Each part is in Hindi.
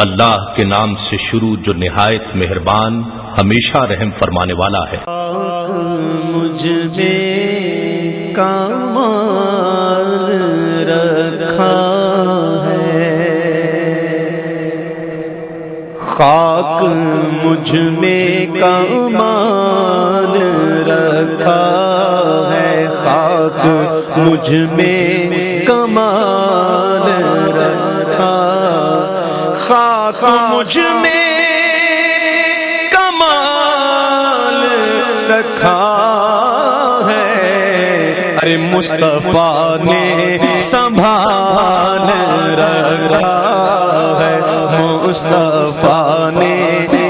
अल्लाह के नाम से शुरू जो निहायत मेहरबान हमेशा रहम फरमाने वाला है। मुझमें कमाल रखा। खाक मुझमें कमाल रखा है। खाक मुझमें कमाल रखा। खाक मुझमें कमाल रखा। मुस्तफ़ा ने संभाल रखा है। मुस्तफ़ा ने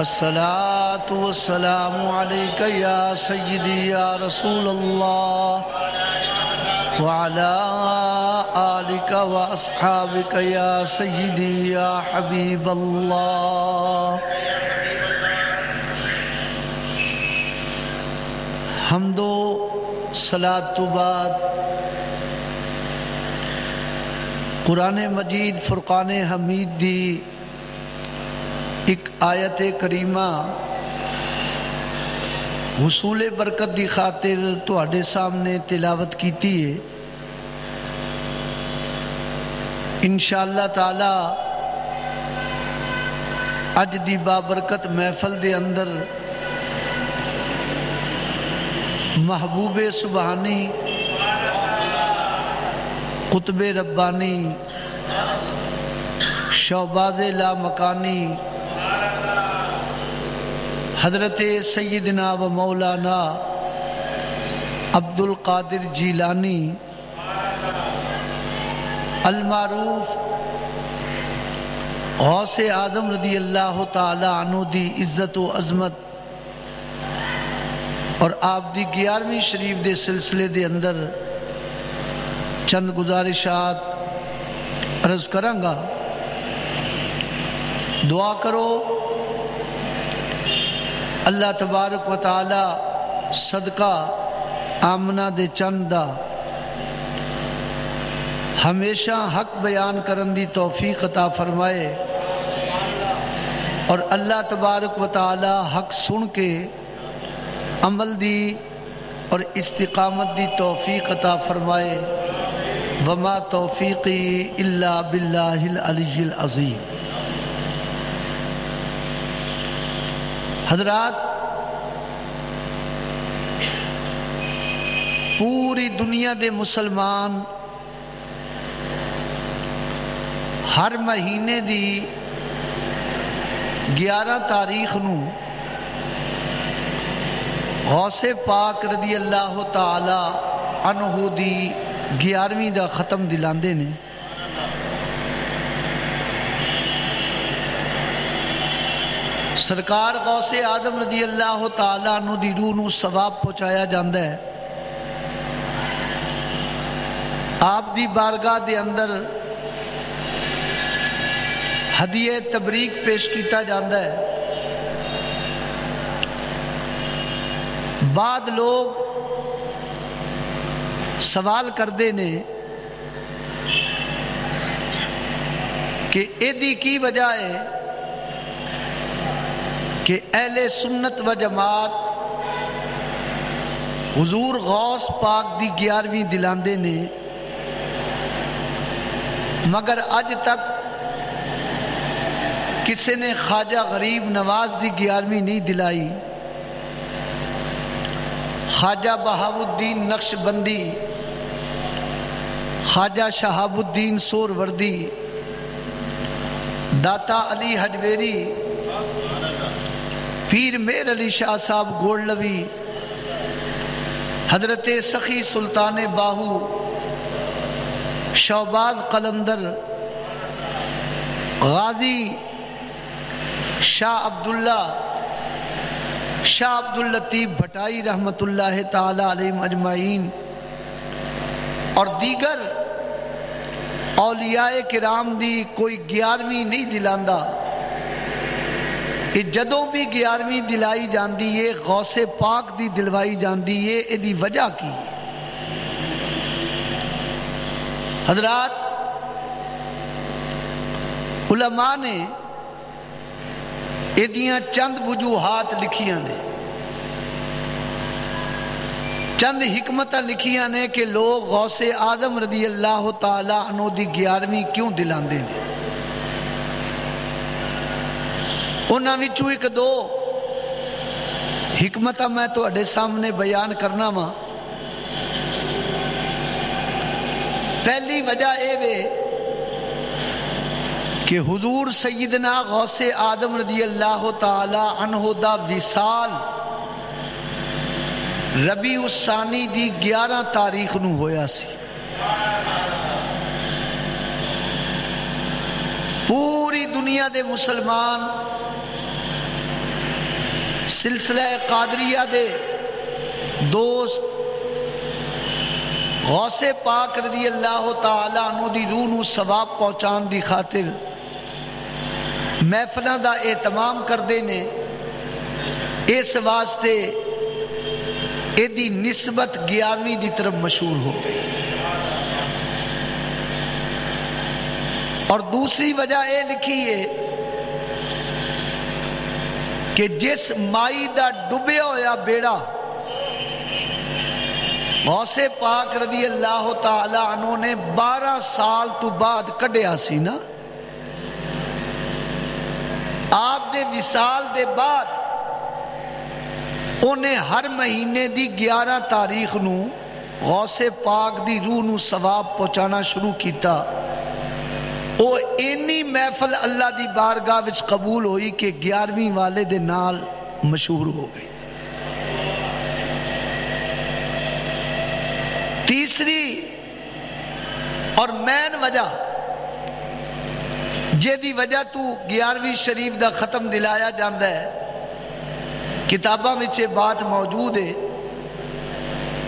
असलातम या सयदी या रसूल वालिक वाबिक या सयदी या हबीब हम दो सलातुबाद कुरान मजीद, फ़ुरक़ान हमीद दी एक आयत करीमा वसूल बरकत की खातिर थोड़े सामने तिलावत की है। इंशाला तला, अज की बाबरकत महफल के अंदर महबूबे सुबहानी, कुतबे रब्बानी शौबाज ला मकानी हज़रत सैदना व मौलाना अब्दुल कादिर जीलानी, अलमारूफ गौसे आदम रदी अल्लाह तु दी इज़्ज़त अजमत और आप दी ग्यारहवीं शरीफ के सिलसिले के अंदर चंद गुजारिशात अर्ज़ करांगा। दुआ करो अल्लाह तबारक व ताला सदका, आमना दे चंद दा। हमेशा हक बयान करन दी तौफीक अता फरमाए। और अल्लाह तबारक व ताला हक सुन के अमल दी और इस्तिकामत दी तौफीक अता फरमाए। वमा तौफीकी इल्ला बिल्लाहिल अलील अजीम। हजरात, पूरी दुनिया के मुसलमान हर महीने की ग्यारह तारीख न गौसे पाक रदी अल्लाह तला अनहू की ग्यारहवीं का खत्म दिलाते सरकार गौसे आदम रदी अल्लाह तु की रूह न सवाब पहुँचाया जाता है। आप दी बारगाह के अंदर हदीए तबरीक पेश किया जाता है। बाद लोग सवाल करते ने कि की वजह है कि अहले सुन्नत व जमात हजूर गौस पाक की ग्यारहवीं दिलाते ने, मगर अज तक किसी ने ख्वाजा गरीब नवाज़ की ग्यारहवीं नहीं दिलाई। ख्वाजा बहाबुद्दीन नक्शबंदी, ख्वाजा शहाबुद्दीन सोरवर्दी, दाता अली हजवेरी पीर मेर अली शाह साहब गोलवी हज़रत सखी सुल्तान बाहू, शहबाज कलंदर, गाजी शाह अब्दुल्ला, शाह अब्दुल लतीफ़ भटाई रहमत अजमाइन, और दीगर औलियाए किराम दी कोई ग्यारहवीं नहीं दिलांदा। कि जदों भी ग्यारहवीं दिलाई जाती है, गौसे पाक की दिलवाई जाती है यदी वजह की? हजरात, उलमा ने एदियाँ चंद वजूहात लिखिया ने। चंद हिकमत लिखिया ने कि लोग गौसे आदम रदी अल्लाह तला दी ग्यारहवीं क्यों दिलाते उन्होंने एक दो हिकमत मैं थोड़े सामने बयान करना वा पहली वजह यह वे कि हुजूर सईदना गौसे आदम रदी अल्लाह तहोदा विसाल रबी उसानी की ग्यारह तारीख न पूरी दुनिया के मुसलमान सिलसिला कादरिया दे दोस्त गौसे पाक रदी अल्लाह तु की रूह न सवाब पहुँचाने की खातिर महफलों का एहतमाम करते ने, इस वास्ते यदी निस्बत ग्यारहवीं की तरफ़ मशहूर हो गई। और दूसरी वजह यह लिखी है कि जिस माई का डुबया होया बेड़ा गौसे पाक रदी अल्लाह तु ने बारह साल तो बाद कढ़िया सी ना। आप दे विसाल दे बाद उन्हें हर महीने की ग्यारह तारीख न गौसे पाक की रूह न सवाब पहुँचाना शुरू किया ਉਹ ਇੰਨੀ ਮਹਿਫਲ ਅੱਲਾ ਦੀ ਬਾਰਗਾਹ ਵਿੱਚ ਕਬੂਲ ਹੋਈ ਕਿ 11ਵੀਂ ਵਾਲੇ ਦੇ ਨਾਲ ਮਸ਼ਹੂਰ ਹੋ ਗਈ ਤੀਸਰੀ ਔਰ ਮੈਨ ਵਜ੍ਹਾ ਜਿਹਦੀ ਵਜ੍ਹਾ ਤੂੰ 11ਵੀਂ ਸ਼ਰੀਫ ਦਾ ਖਤਮ ਦਿਲਾਇਆ ਜਾਂਦਾ ਹੈ ਕਿਤਾਬਾਂ ਵਿੱਚ ਇਹ ਬਾਤ ਮੌਜੂਦ ਹੈ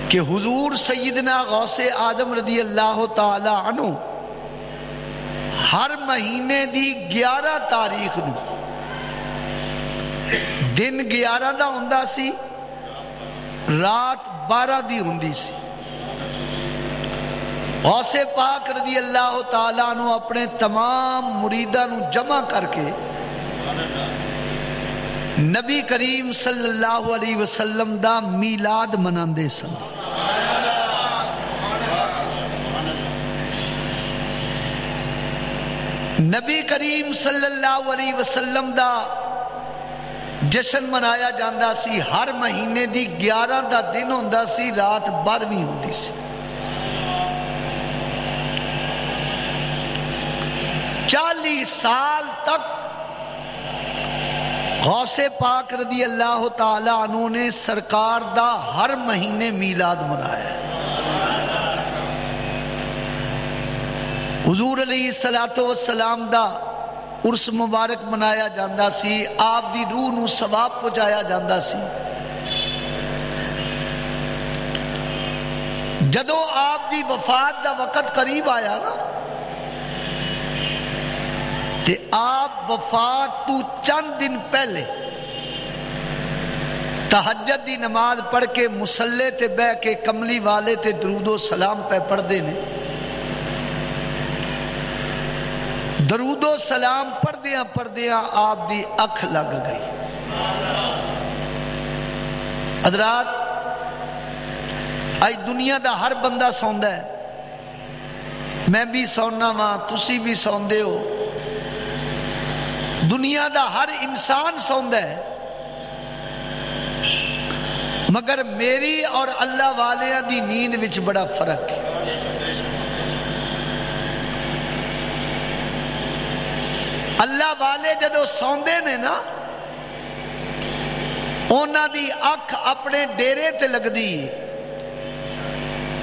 ਕਿ ਹੁਜ਼ੂਰ ਸੈਯਦਨਾ ਗੌਸੇ ਆਦਮ ਰਦੀ ਅੱਲਾਹ ਤਾਲਾ ਅਨੂ हर महीने की ग्यारह तारीख न। दिन ग्यारह का हों रात बारह की होंगी सी। औसे पाक रज़ी अल्लाह तला अपने तमाम मुरीदा जमा करके नबी करीम सल अलाह वसलम का मीलाद मना सन। नबी करीम सल्लल्लाहु अलैहि वसल्लम दा जश्न मनाया जाता सी। हर महीने दी ग्यारह दा दिन होंदा सी, रात बारहवीं होती सी। चाली साल तक गौसे पाक रदी अल्लाह तला ने सरकार दा हर महीने मीलाद मनाया। है हजूर अली सलातो वसलाम दा उर्स मुबारक मनाया जाता सी आप दी रूह न सवाब पहुँचाया जाता सी। जदों आप दी वफात का वक़्त करीब आया ना, ते आप वफात तू चंद दिन पहले तहजत की नमाज़ पढ़ के मुसल्ले ते बह के कमली वाले ते दरूदो सलाम पे पढ़ते ने। दरूदो सलाम पढ़दिया पढ़दिया आप दी अख लग गई। अदरात अज दुनिया का हर बंदा सौंदा है। मैं भी सौना वा, तुसी भी सौंदे हो। दुनिया का हर इंसान सौंद है। मगर मेरी और अल्लाह वालिया की नींद बड़ा फ़र्क है। अल्लाह वाले जो सौंदे ने ना उन्होंने अख अपने डेरे ते लगती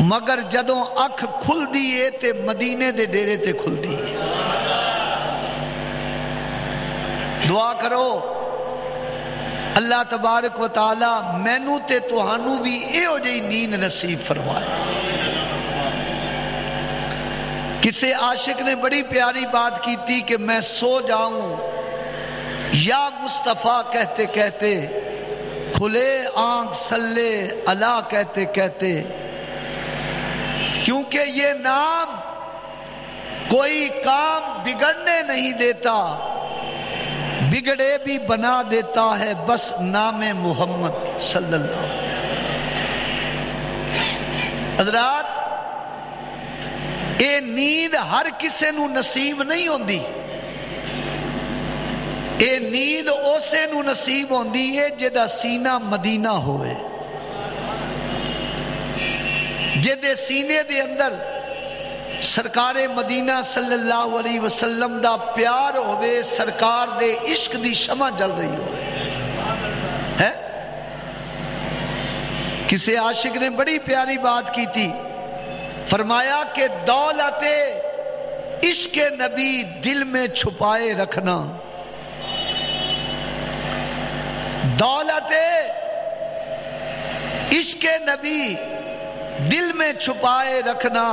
मगर जदों अख खुलती है तो मदीने के डेरे ते खुलती दुआ करो, अल्लाह तबारक व ताला मैनू ते भी एहो जी नींद नसीब फरमाए। किसी आशिक ने बड़ी प्यारी बात की थी कि मैं सो जाऊँ? या मुस्तफ़ा कहते कहते, खुले आँख सल्ले अला कहते कहते, क्योंकि ये नाम कोई काम बिगड़ने नहीं देता, बिगड़े भी बना देता है बस नाम मोहम्मद सल्लल्लाहु हजरात ये नींद हर किसी नसीब नहीं होती ये नींद उसे नसीब होती है जिदा सीना मदीना होवे। जिदे सीने दे अंदर सरकार मदीना सल्लल्लाहु अलैहि वसल्लम दा प्यार होवे, सरकार दे इश्क दी शमा जल रही है? किसी आशिक ने बड़ी प्यारी बात की थी फरमाया कि दौलत इश्क नबी दिल में छुपाए रखना। दौलत इश्क नबी दिल में छुपाए रखना।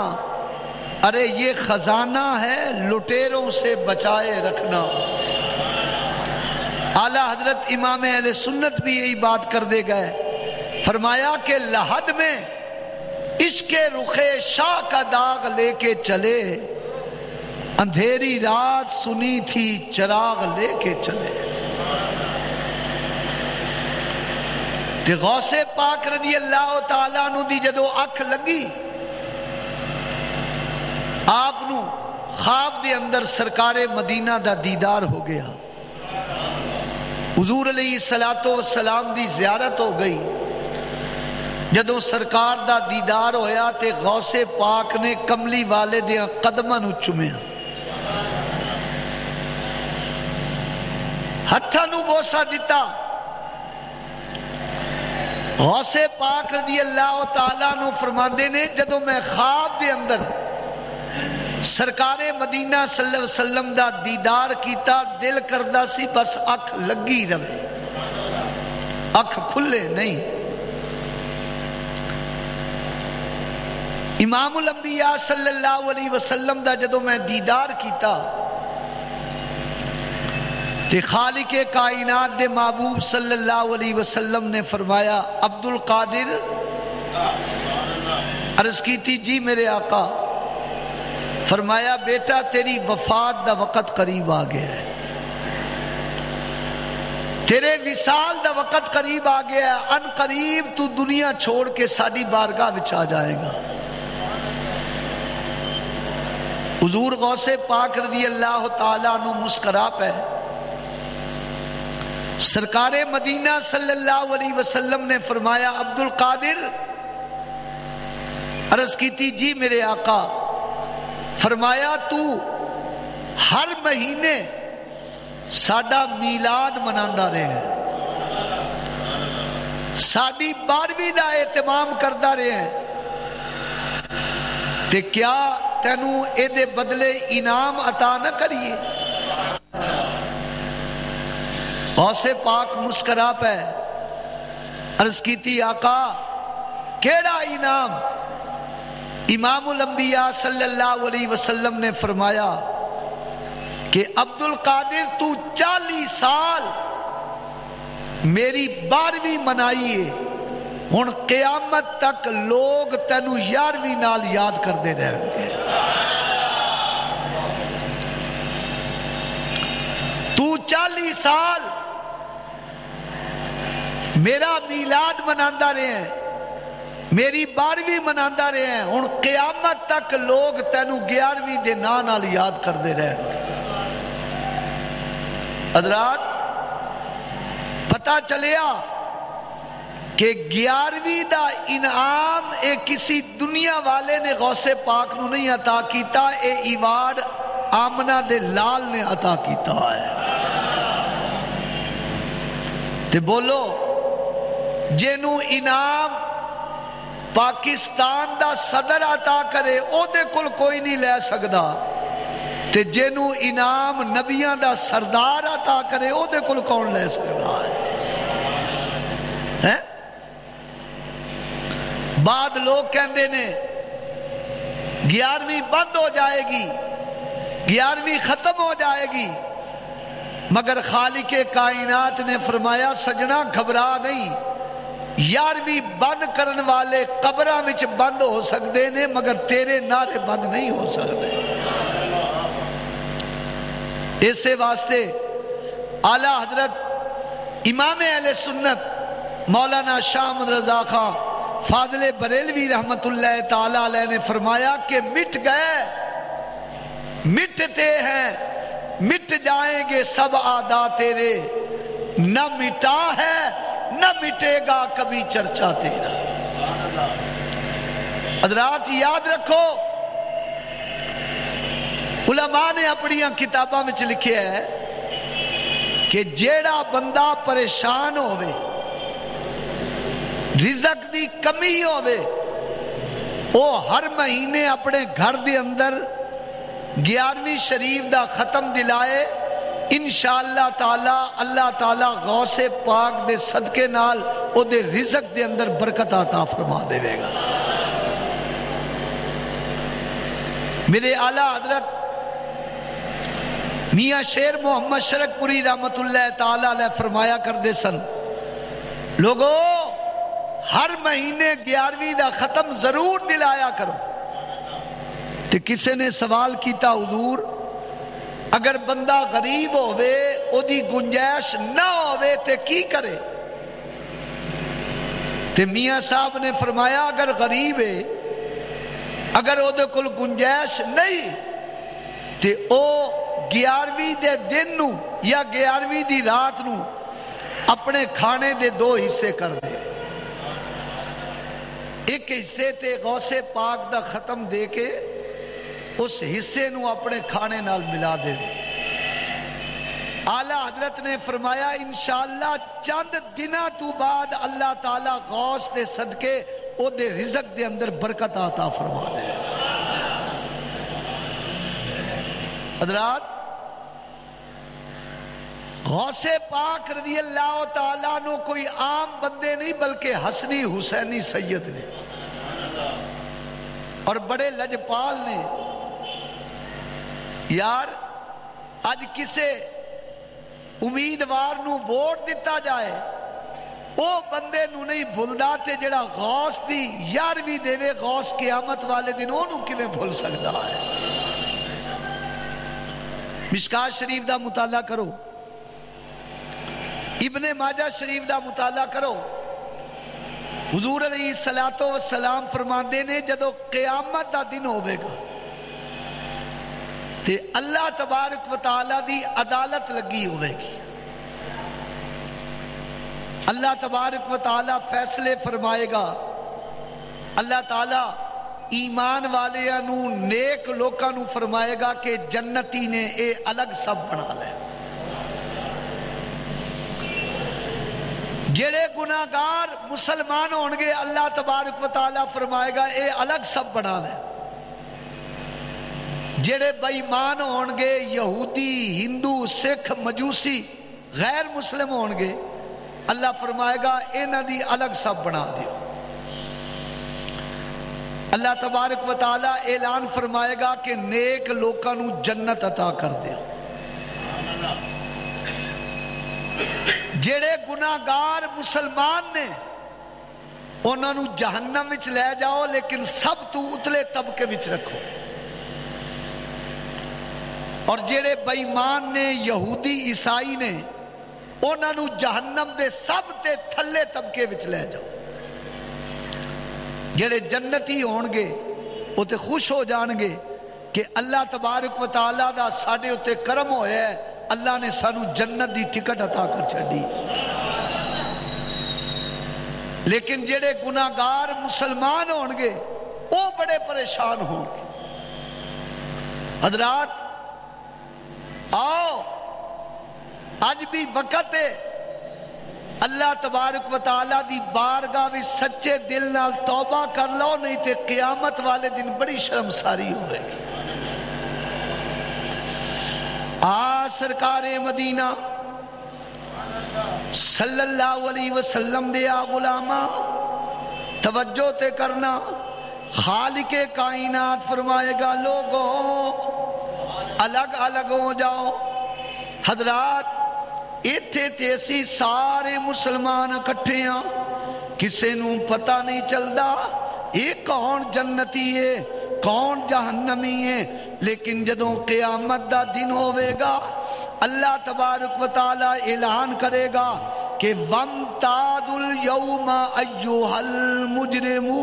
अरे ये खजाना है लुटेरों से बचाए रखना। आला हज़रत इमाम अल सुन्नत भी यही बात कर दे गए। फरमाया कि लहद में इसके रुखे शाह का दाग लेके चले। अंधेरी रात सुनी थी, चराग लेके चले। गौसे पाक रदी अल्लाह तला दी अख लगी, आप खाब के अंदर सरकार मदीना का दीदार हो गया। हजूर अली सलातो सलाम की जियारत हो गई। ਜਦੋਂ ਸਰਕਾਰ ਦਾ ਦੀਦਾਰ ਹੋਇਆ ਤੇ ਗੌਸੇ ਪਾਕ ਨੇ ਕਮਲੀ ਵਾਲੇ ਦੇ ਕਦਮਾਂ ਨੂੰ ਚੁੰਮਿਆ ਹੱਥਾਂ ਨੂੰ ਬੋਸਾ ਦਿੱਤਾ ਗੌਸੇ ਪਾਕ ਰਜ਼ੀ ਅੱਲਾਹ ਤਾਲਾ ਨੂੰ ਫਰਮਾਉਂਦੇ ਨੇ ਜਦੋਂ ਮੈਂ ਖਾਬ ਦੇ ਅੰਦਰ ਸਰਕਾਰੇ ਮਦੀਨਾ ਸੱਲੱਲਾਹੁ ਅਲੈਹਿ ਵਸੱਲਮ ਦਾ ਦੀਦਾਰ ਕੀਤਾ ਦਿਲ ਕਰਦਾ ਸੀ ਬਸ ਅੱਖ ਲੱਗੀ ਰਵੇ ਅੱਖ ਖੁੱਲੇ ਨਹੀਂ ਇਮਾਮੁਲ ਅੰਬੀਆ ਸੱਲੱਲਾਹੁ ਅਲੈਹਿ ਵਸੱਲਮ ਦਾ ਜਦੋਂ ਮੈਂ ਦੀਦਾਰ ਕੀਤਾ ਤੇ ਖਾਲਿਕ ਕਾਇਨਾਤ ਦੇ महबूब सल्लल्लाहु अलैहि वसल्लम ने फरमाया अब्दुल कादिर अर्ज की थी जी मेरे आका फरमाया बेटा तेरी वफात का वक़्त करीब आ गया है तेरे विसाल का वक़्त करीब आ गया है अन करीब तू दुनिया छोड़ के साड़ी बारगाह विच आ जाएगा हजूर गौसे पाक रदी अल्लाह तला मुस्करा पे। सरकार मदीना सल्लल्लाहु अलैहि वसल्लम ने फरमाया, अब्दुल कादिर, अर्ज़ की थी जी मेरे आका। फरमाया, तू हर महीने साडा मीलाद मना रहे साड़ी बारहवीं का एहतमाम करता रहे ते क्या तेनू ए बदले इनाम अता न करिए। औसे पाक मुस्करा पे, अर्ज़ की आका, केड़ा इनाम? इमामुल अंबिया सल्लल्लाहु अलैहि वसल्लम ने फरमाया कि, अब्दुल कादिर, तू चालीस साल मेरी बारहवीं मनाई है हूँ कयामत तक लोग तेन यारवीं याद करते रहेंगे तू चालीस साल मेरा मिलाद मना रहे हैं, मेरी बारहवीं मना रहे हैं हूँ कयामत तक लोग तेन ग्यारहवीं के ना याद करते रहे। अदरात पता चलिया कि ग्यारहवीं का इनाम ये किसी दुनिया वाले ने गौसे पाक नहीं अता किया इवार्ड आमना दे लाल ने अता किया है। ते बोलो, जेनू इनाम पाकिस्तान का सदर अता करे, ओदे कुल कोई नहीं लै सकता ते जेनू इनाम नबिया का सरदार अता करे, ओदे कुल कौन ले सकता है? हैं? बाद लोग कहते ने, ग्यारहवीं बंद हो जाएगी, ग्यारहवीं खत्म हो जाएगी। मगर खाली के कायनात ने फरमाया, सजना घबरा नहीं। यारवीं बंद करने वाले कबर बंद हो सकते ने, मगर तेरे नारे बंद नहीं हो सकते इसे वास्ते आला हज़रत इमाम अल सुन्नत मौलाना शाह रजा खां फादले बरेलवी रहमत ने फरमाया कि मिट गए मिटते हैं। मिट जाएँगे सब आदा तेरे। न मिटा है, न मिटेगा कभी चर्चा तेरा। अदरात याद रखो, उलमा ने अपन किताबों में लिखे है कि जेड़ा बंदा परेशान होवे, रिजक की कमी होवे वो हर महीने अपने घर के अंदर ग्यारहवीं शरीफ का खत्म दिलाए इनशाला तला, अल्लाह ताला गौसे पाक दे सदके रिजक के अंदर बरकत आता फरमा देगा मेरे आला हज़रत, मियाँ शेर मोहम्मद शरकपुरी रहमत ताला फरमाया करते सन, लोगो, हर महीने ग्यारहवीं का खत्म ज़रूर दिलाया करो। तो किसी ने सवाल किया हजूर, अगर बंदा गरीब होदी गुंजाइश ना हो की करे? ते मियाँ साहब ने फरमाया, अगर गरीब है, अगर वो को गुंजाइश नहीं तो ग्यारहवीं के दिन या ग्यारहवीं की रात न अपने खाने के दो हिस्से कर दे। एक हिस्से गौसे पाक का खत्म दे के उस हिस्से अपने खाने नाल मिला दे। आला हज़रत ने फरमाया इंशाअल्लाह चंद दिना तू बाद अल्लाह ताला गौस दे सदके ओदे रिजक दे अंदर बरकत आता फरमा दे। गौसे पाक रज़ी अल्लाह ताला कोई आम बंदे नहीं, बल्कि हसनी हुसैनी सैयद ने। और बड़े लजपाल ने यार अज किसे उम्मीदवार वोट दिता जाए, वो बंदे नहीं भुलदा ते जेड़ा गौस दी यारवी देवे गौस कियामत वाले दिन ओनू किवें भुल सकता है? मिशकात शरीफ का मुताला करो। इबने माजा शरीफ का मुताला करो। हजूर अली सलातो सलाम फरमाते ने, जदों कयामत का दिन होगा ते अल्लाह तबारक वाला दी अदालत लगी होगी अल्लाह तबारक वाला फैसले फरमाएगा, अल्लाह ताला ईमान वाले नेक लोगों फरमाएगा कि जन्नती ने ये अलग सब बना लिया जेड़े गुनागार मुसलमान होंगे अल्लाह तबारक वाला फरमाएगा ये अलग सब बना लें। जेड़े बेईमान होंगे यहूदी, हिंदू, सिख, मजूसी, गैर मुस्लिम होंगे अल्लाह फरमाएगा, इन्हों की अलग सब बना दियो। अल्लाह तबारक वाला ऐलान फरमाएगा कि नेक लोगों जन्नत अता कर दियो। जेड़े गुनागार मुसलमान ने उन्होंने जहन्नम लै जाओ, लेकिन सब तू उतले तबके रखो और जेड़े बेईमान ने, यहूदी, ईसाई ने उन्होंने जहन्नम के सब ते थले तबके लै जाओ। जेड़े जन्नती होंगे वो तो खुश हो जाएँगे कि अल्लाह तबारक वाला का साढ़े उत्ते करम होया है, अल्लाह ने सानू जन्नत की टिकट अता कर छी लेकिन जेड़े गुनागार मुसलमान वो बड़े परेशान होंगे हजरात आओ। अज भी वक़्त है। अल्लाह तबारक वाला दी बारगाह भी सच्चे दिल नाल तौबा कर लो, नहीं तो क्यामत वाले दिन बड़ी शर्मसारी होगी आ सरकार मदीना सल्लल्लाहु अलैहि वसल्लम दे आ गुलामा, तवज्जो ते करना, खालिके कायनात फरमाएगा, लोगों अलग अलग हो जाओ। हजरात ते असी सारे मुसलमान इकट्ठे हाँ किसी पता नहीं चलता ये कौन जन्नती है, कौन जहन्नमी है। लेकिन जदों क्यामत का दिन होगा अल्लाह तबारक वाला ऐलान करेगा कि वम तादुल यौमा अय्युहल मुजरिमू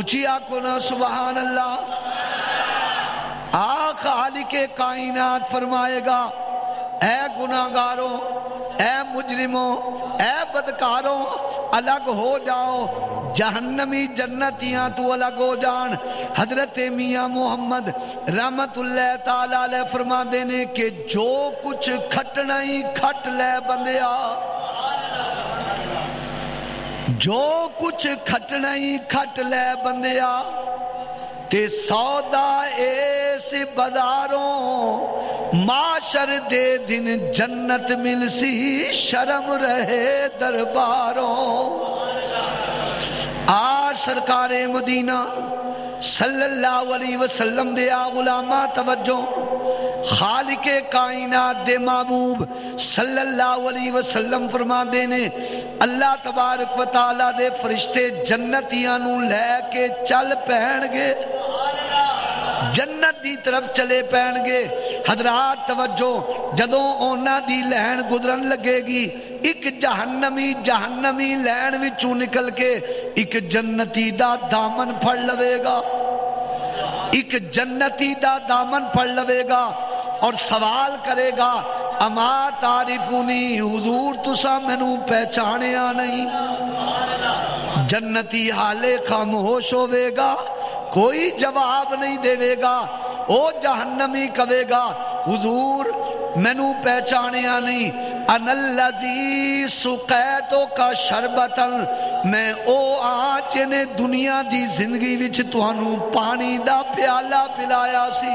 ऊँची आको ना सुबहान अल्लाह आ खाली के कायनात फरमाएगा ए गुनागारों ए मुजरिमों ए बदकारों, अलग हो जाओ। जहन्नमी जन्नतियाँ तू अलग हो जान। हज़रत मियाँ मोहम्मद रहमत फरमा देने के, जो कुछ खटना ही खट ले बंदिया जो कुछ खटना ही खट ले बंदिया, ते सौदा इस बाजारों, माशर दे दिन जन्नत मिलसी, शर्म रहे दरबारों। आ सरकार मदीना सल्लल्लाहु अलैहि वसल्लम दे आ गुलामा तवज्जो खालिके कायनात दे महबूब सल्लल्लाहु अलैहि वसल्लम फरमाते ने, अल्लाह तबारक तआला दे फरिश्ते जन्नतियाँ नु लेके चल पैणगे। जन्नत की तरफ़ चले पैणगे। हजरात तवज्जो, जदों ओना दी लैन गुजरन लगेगी एक जहन्नमी जहन्नमी लैन विचों निकल के एक जन्नती दा दामन फड़ लवेगा। एक जन्नती दा दामन फड़ लवेगा। और सवाल करेगा अमा तारीफूनी हजूर तुसा मैनू पहचानिया नहीं। जन्नती हाले खामोश होवेगा, कोई जवाब नहीं देवेगा, ओ जहन्नमी कवेगा, हुजूर मैनू पहचानिया नहीं। अनलजी सुकैतो का शरबतन, मैं ओ आज ने दुनिया दी ज़िंदगी विच तुहानू पानी दा प्याला पिलाया सी।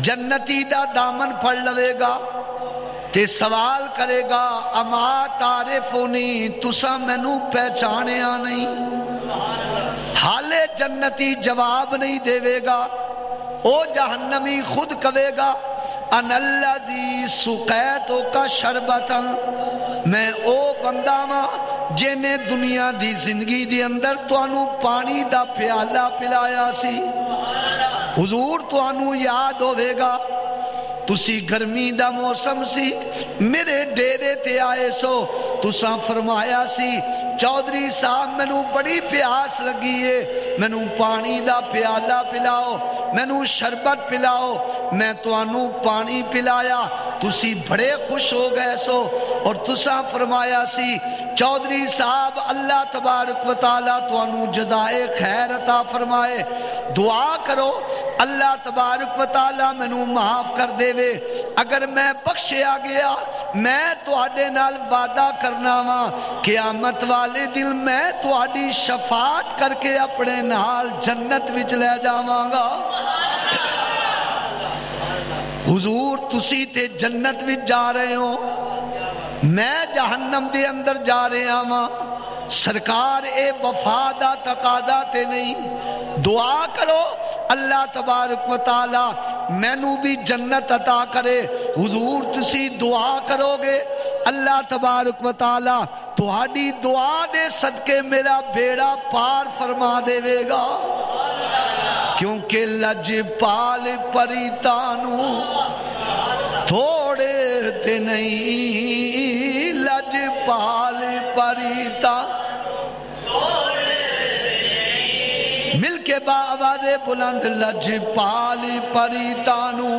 जन्नती दा दामन फड़ लवेगा, ते सवाल करेगा, अमा तारे फोनी, तुसा मैनू पहचानिया नहीं। हाले जन्नती जवाब नहीं देवेगा। ओ जहन्नमी खुद कवेगा, अनल्लाजी सुकैतो का शरबतन। मैं ओ बंदा वा जिन्हें दुनिया दी ज़िंदगी दे अंदर तुहानू पानी दा प्याला पिलाया सी। हुजूर तुहानू याद होवेगा तुसी गर्मी दा मौसम सी, मेरे डेरे ते आए सो। तुसा फरमाया सी, चौधरी साहब, मैनू बड़ी प्यास लगी है मैनू पानी दा प्याला पिलाओ, मैनू शरबत पिलाओ, मैं तुहानू पानी पिलाया। तुसी बड़े खुश हो गए सो। और तुसा फरमाया सी, चौधरी साहब, अल्लाह तबारक वताला तुहानू जदाए खैर अता फरमाए। दुआ करो, अल्लाह तबारक वताला मैनू माफ़ कर दे वे अगर मैं बख्शिया गया मैं थोड़े नाल वादा करना वा क्यामत वाले दिन मैं थोड़ी तो शफात करके अपने नाल जन्नत विच लै जावांगा हुजूर तुसी ते जन्नत विच जा रहे हो मैं जहन्नम के अंदर जा रहा वा सरकार ए वफा का तकादा ते नहीं दुआ करो अल्लाह तबारक वाला मैनू भी जन्नत अता करे। हजूर तुम दुआ करोगे। अल्लाह तबारक वाला थोड़ी दुआ दे सदके मेरा बेड़ा पार फरमा देगा क्योंकि लजपाल परिता थोड़े ते नहीं। लजपाल के बावाज बुलंद लज पाली परी तानू।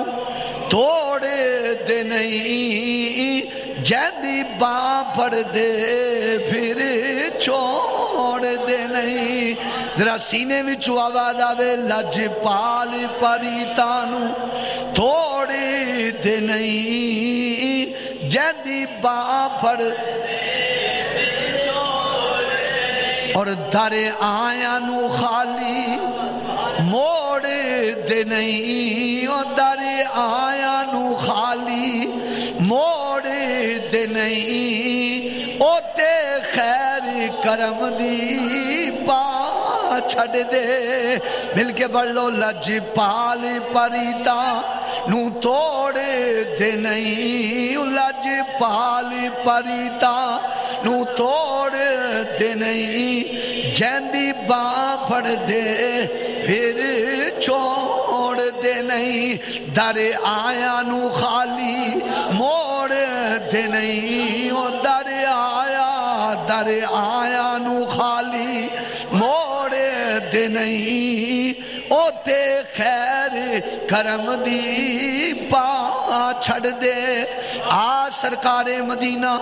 थोड़े दिन जैदी बा दे, फिर छोड़ दे नहीं। जरा सीने बिच आवाज़ आवे, लज पाली परी तानू। थोड़े दिन जैदी बा दे और दरे आया नु खाली, मोड़ दे नहीं। और दर आया नु खाली, मोड़ दे नहीं। ओते खैर करम दी छड़ दे। मिलके बढ़ लो लज पाल परिता, नू तोड़ दे नहीं। लज पाल परिता, नू तोड़ करते नहीं, जैंदी बाह दे, फिर छोड़ दे नहीं। दर आया नू खाली मोड़ दे नहीं, ओ दर आया दर आया नू खाली मोड़ दे नहीं। ਤੇ ਖੈਰ ਕਰਮ ਦੀ ਪਾ ਛੱਡ ਦੇ ਆ ਸਰਕਾਰੇ ਮਦੀਨਾ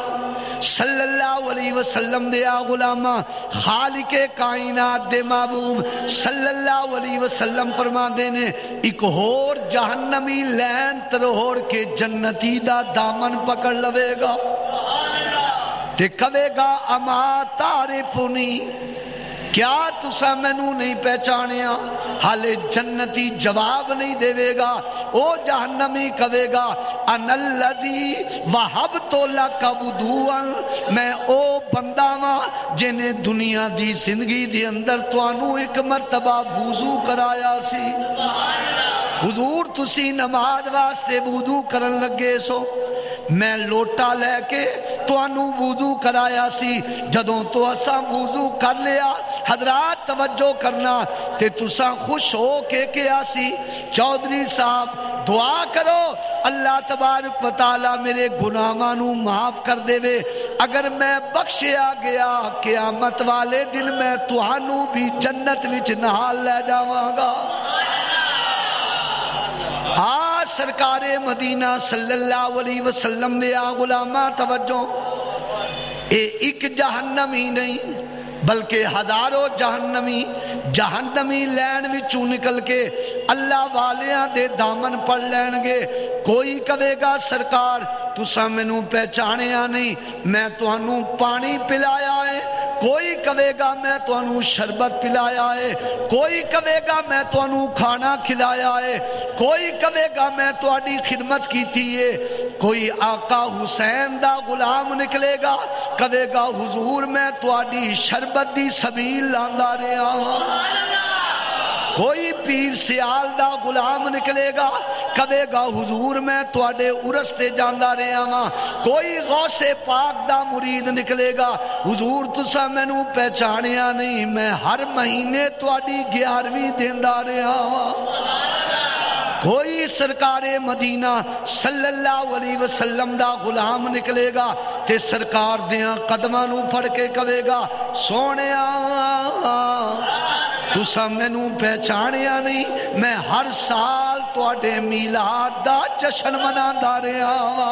सल्लल्लाहु अलैहि वसल्लम दे आ गुलामा खालिक कायनात दे महबूब सल्लल्लाहु अलैहि वसल्लम फरमाते ने एक होर जहन्नमी लैन तरोड़ के जन्नती दा दामन पकड़ लवेगा ते कवेगा अमा तारिफुनी क्या तुसा मैनू नहीं पहचानिया? हाले जन्नती जवाब नहीं देवेगा। ओ जहनमी कवेगा अनलजी वहब तोला कबूदूअन मैं ओ बंदा वा जिने दुनिया दी ज़िंदगी दे अंदर तुहानू एक मरतबा वुजू कराया सी। हुजूर, तुसी नमाज़ वास्ते वुजू करन लगे सो। मैं लोटा लैके तुहानू वुजू कराया सी। जदों तो असा वुजू कर लिया हजरात तवज्जो करना, ते तुसा खुश हो के क्या सी चौधरी साहब, दुआ करो, अल्लाह तबारक वाला मेरे गुनाहों नु माफ़ कर देवे। अगर मैं बख्शिया गया क्यामत वाले दिन, मैं तुहानू भी जन्नत विच नहाल ले जावांगा। सरकारे मदीना सल्लल्लाहु अलैहि वसल्लम दे आ गुलामा, तवज्जो। ए एक जहन्नम ही नहीं बल्कि हज़ारों जहनमी जहनमी लैन विचू निकल के अल्लाह वालिया दे दामन पड़ लैणगे। कोई कहेगा सरकार, तुसा मैनू पहचानिया नहीं, मैं थानू पानी पिलाया। कोई कवेगा, मैं तुहानू शरबत पिलाया है। कोई कवेगा, मैं तुहानू खाना खिलाया है। कोई कवेगा, मैं तुहाडी खिदमत की है। कोई आका हुसैन दा गुलाम निकलेगा, कवेगा, हुजूर, मैं तुहाडी शरबत दी सबील लांदा रहा कोई पीर सियाल दा गुलाम निकलेगा। कहेगा हुजूर, मैं थोड़े उरस ते जांदा रहा वा। कोई गौसे पाक दा मुरीद निकलेगा। हुजूर, तुसा मैनू पहचानिया नहीं। मैं हर महीने थोड़ी ग्यारहवीं देंदा रहा वा। कोई सरकारे मदीना सल्लल्लाहु अलैहि वसल्लम दा गुलाम निकलेगा ते सरकार दियाँ कदमां फड़ के कहेगा सोहणिया तुसा मैनू पहचानिया नहीं मैं हर साल थोड़े मीलाद का जश्न मना रहा वा।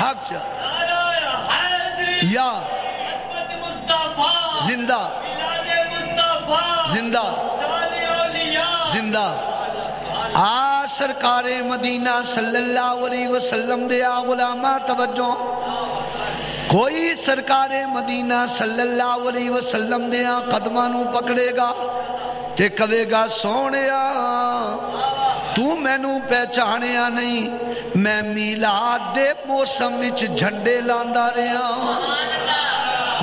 हक ज़िंदा। ज़िंदा। ज़िंदा। आ सरकार मदीना सल्लल्लाहु अलैहि वसल्लम कोई सरकार मदीना सल्लल्लाहु अलैहि पकड़ेगा ते कवेगा सोने तू मैनू पहचानिया नहीं, मैं मीलाद दे मौसम झंडे लांदा रहा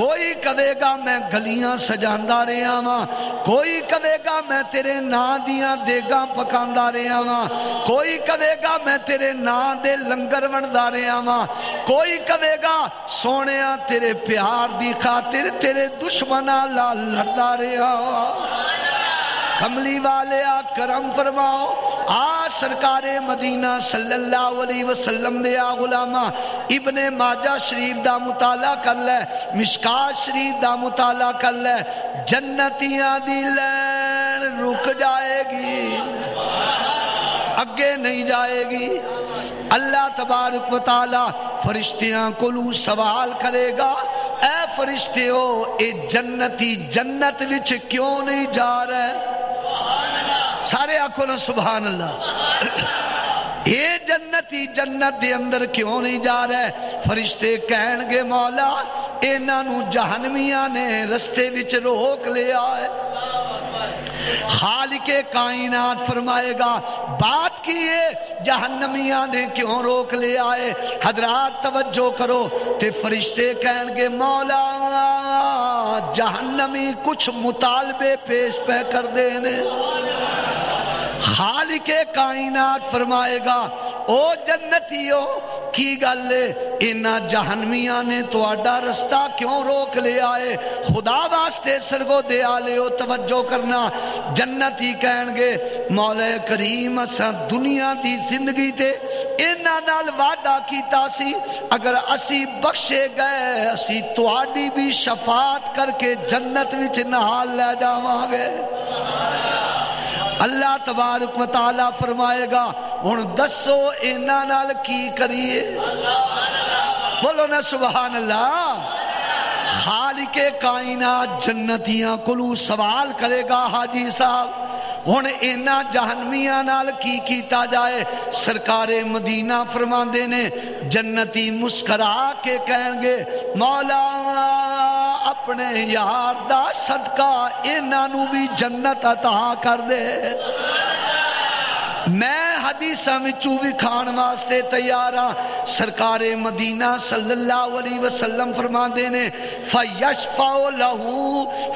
कोई कहेगा मैं गलियाँ सजा रहा वा। कोई कवेगा, मैं तेरे ना दिया देगा पका रहा वा। कोई कवेगा, मैं तेरे ना दे लंगर बनता रहा वा। कोई कहेगा सोने तेरे प्यार दी खातिर तेरे दुश्मना ला लड़ता रहा वा। कमली वाले करम फरमाओ आ सरकार मदीना सल्लल्लाहु अलैहि दे आ गुलामा, इब्ने माजा शरीफ का मुताला कर लै, मिशकात शरीफ का मुताला कर लै, जन्नतियाँ दी लैन रुक जाएगी अगे नहीं जाएगी। अल्लाह तबारक वाला फरिश्तियाँ को सवाल करेगा ए फरिश्ते हो ए जन्नती जन्नत विच क्यों नहीं जा रहे? सारे आखो ना सुबह अल्लाह ये जन्नती जन्नत दे अंदर क्यों नहीं जा रहा? फरिश्ते कह गए मौला, इन्हों जहनमिया ने रस्ते रोक लिया है। खाल के कायनात फरमाएगा, बात की है जहनमिया ने क्यों रोक ले आए? हजरात तवज्जो करो, ते फरिश्ते कह मौला जहनमी कुछ मुतालबे पेश पे कर देने। खाल के कायनात फरमाएगा, ओ जन्नतियो, की गल? इन्ना जहनमिया ने थोड़ा रस्ता क्यों रोक लिया है? खुदा वास्ते सरगो दया लियो तवज्जो करना। जन्नती कहे मौले करीम, असा दुनिया की ज़िंदगी ते नाल वादा किया अगर असी बख्शे गए, असी थोड़ी भी शफात करके जन्नत विच नहाल ले जावांगे। अल्लाह तबारक वाला फरमाएगा हूँ दसो इन्हों की करिए? बोलो ना सुबहान अल्लाह खाल के कायना जन्नतियाँ को सवाल करेगा हाजी साहब हूँ इन्हों जहनमिया की किया जाए? सरकारे मदीना फरमाते ने, जन्नती मुस्करा के कहे मौला अपने यार का सदका इन्हों भी जन्नत अता कर दे। मैं हदीसा विचू भी खान वास्ते तैयार हाँ सरकारे मदीना ने फयशफाउ लहू,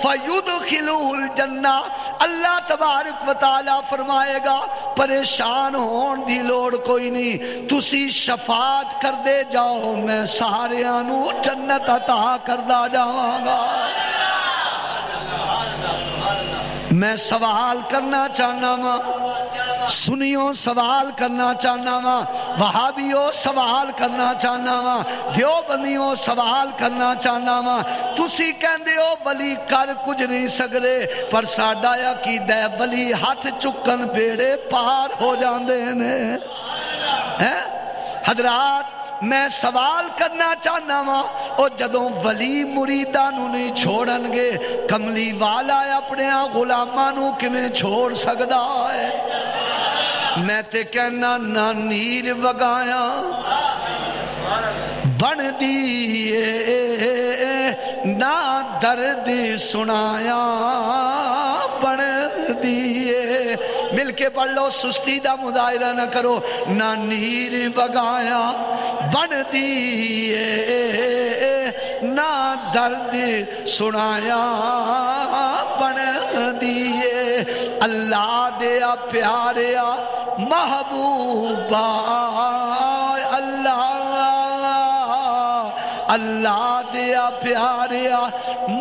फयुदखिलुहुल जन्ना। अल्लाह तबारक व तआला फरमाएगा, परेशान होने की लोड़ कोई नहीं। शफात कर दे जाओ, मैं सारियाँ जन्नत अता करदा जावांगा। मैं सवाल करना चाहना वा सुनियो, सवाल करना चाहना वा। वहाबियो, सवाल करना चाहना वा। दियोबंदियो सवाल करना चाहना वा। तुसी कहंदे हो, बली कर कुछ नहीं सकदे, पर साडा अकीदा है, बली हाथ चुकन बेड़े पार हो जाते हैं? हजरात, मैं सवाल करना चाहना वा। और जदों वली मुरीदा नहीं छोड़नगे कमली वाला अपने गुलामा किमें छोड़ सकता है? मैं ते कहना ना नीर वगाया बन दिए, ना दर्द सुनाया बन दिए। मिल के पढ़ लो, सुस्ती का मुजाहरा न करो ना नीर बगाया बन दिए, ना दर्द सुनाया बन दिए। अल्लाह दिया प्यारिया महबूबा अल्लाह अल्लाह दिया प्यारिया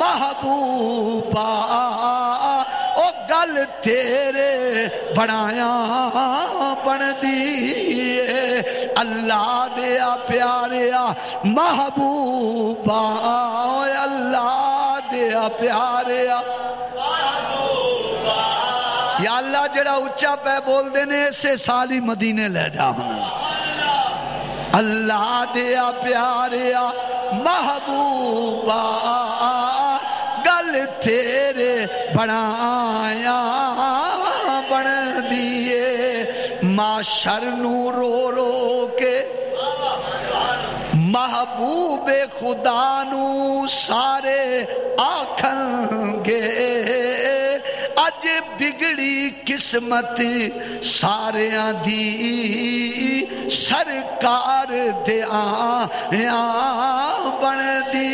महबूबा ओ गल तेरे बनाया बन दिए। अल्लाह दिया प्यारिया महबूबा अल्लाह दिया प्यारिया अल्लाह जरा उच्चा पै बोलते ने इसे साल ही मदीने ले जाना अल्लाह दिया प्यारिया महबूबा, गल तेरे बनाया, बन दिए। माशर नू रो रो के, महबूबे खुदा नू सारे आखंगे अज बिगड़ी किस्मत सारिया दी। सरकार दया बन दी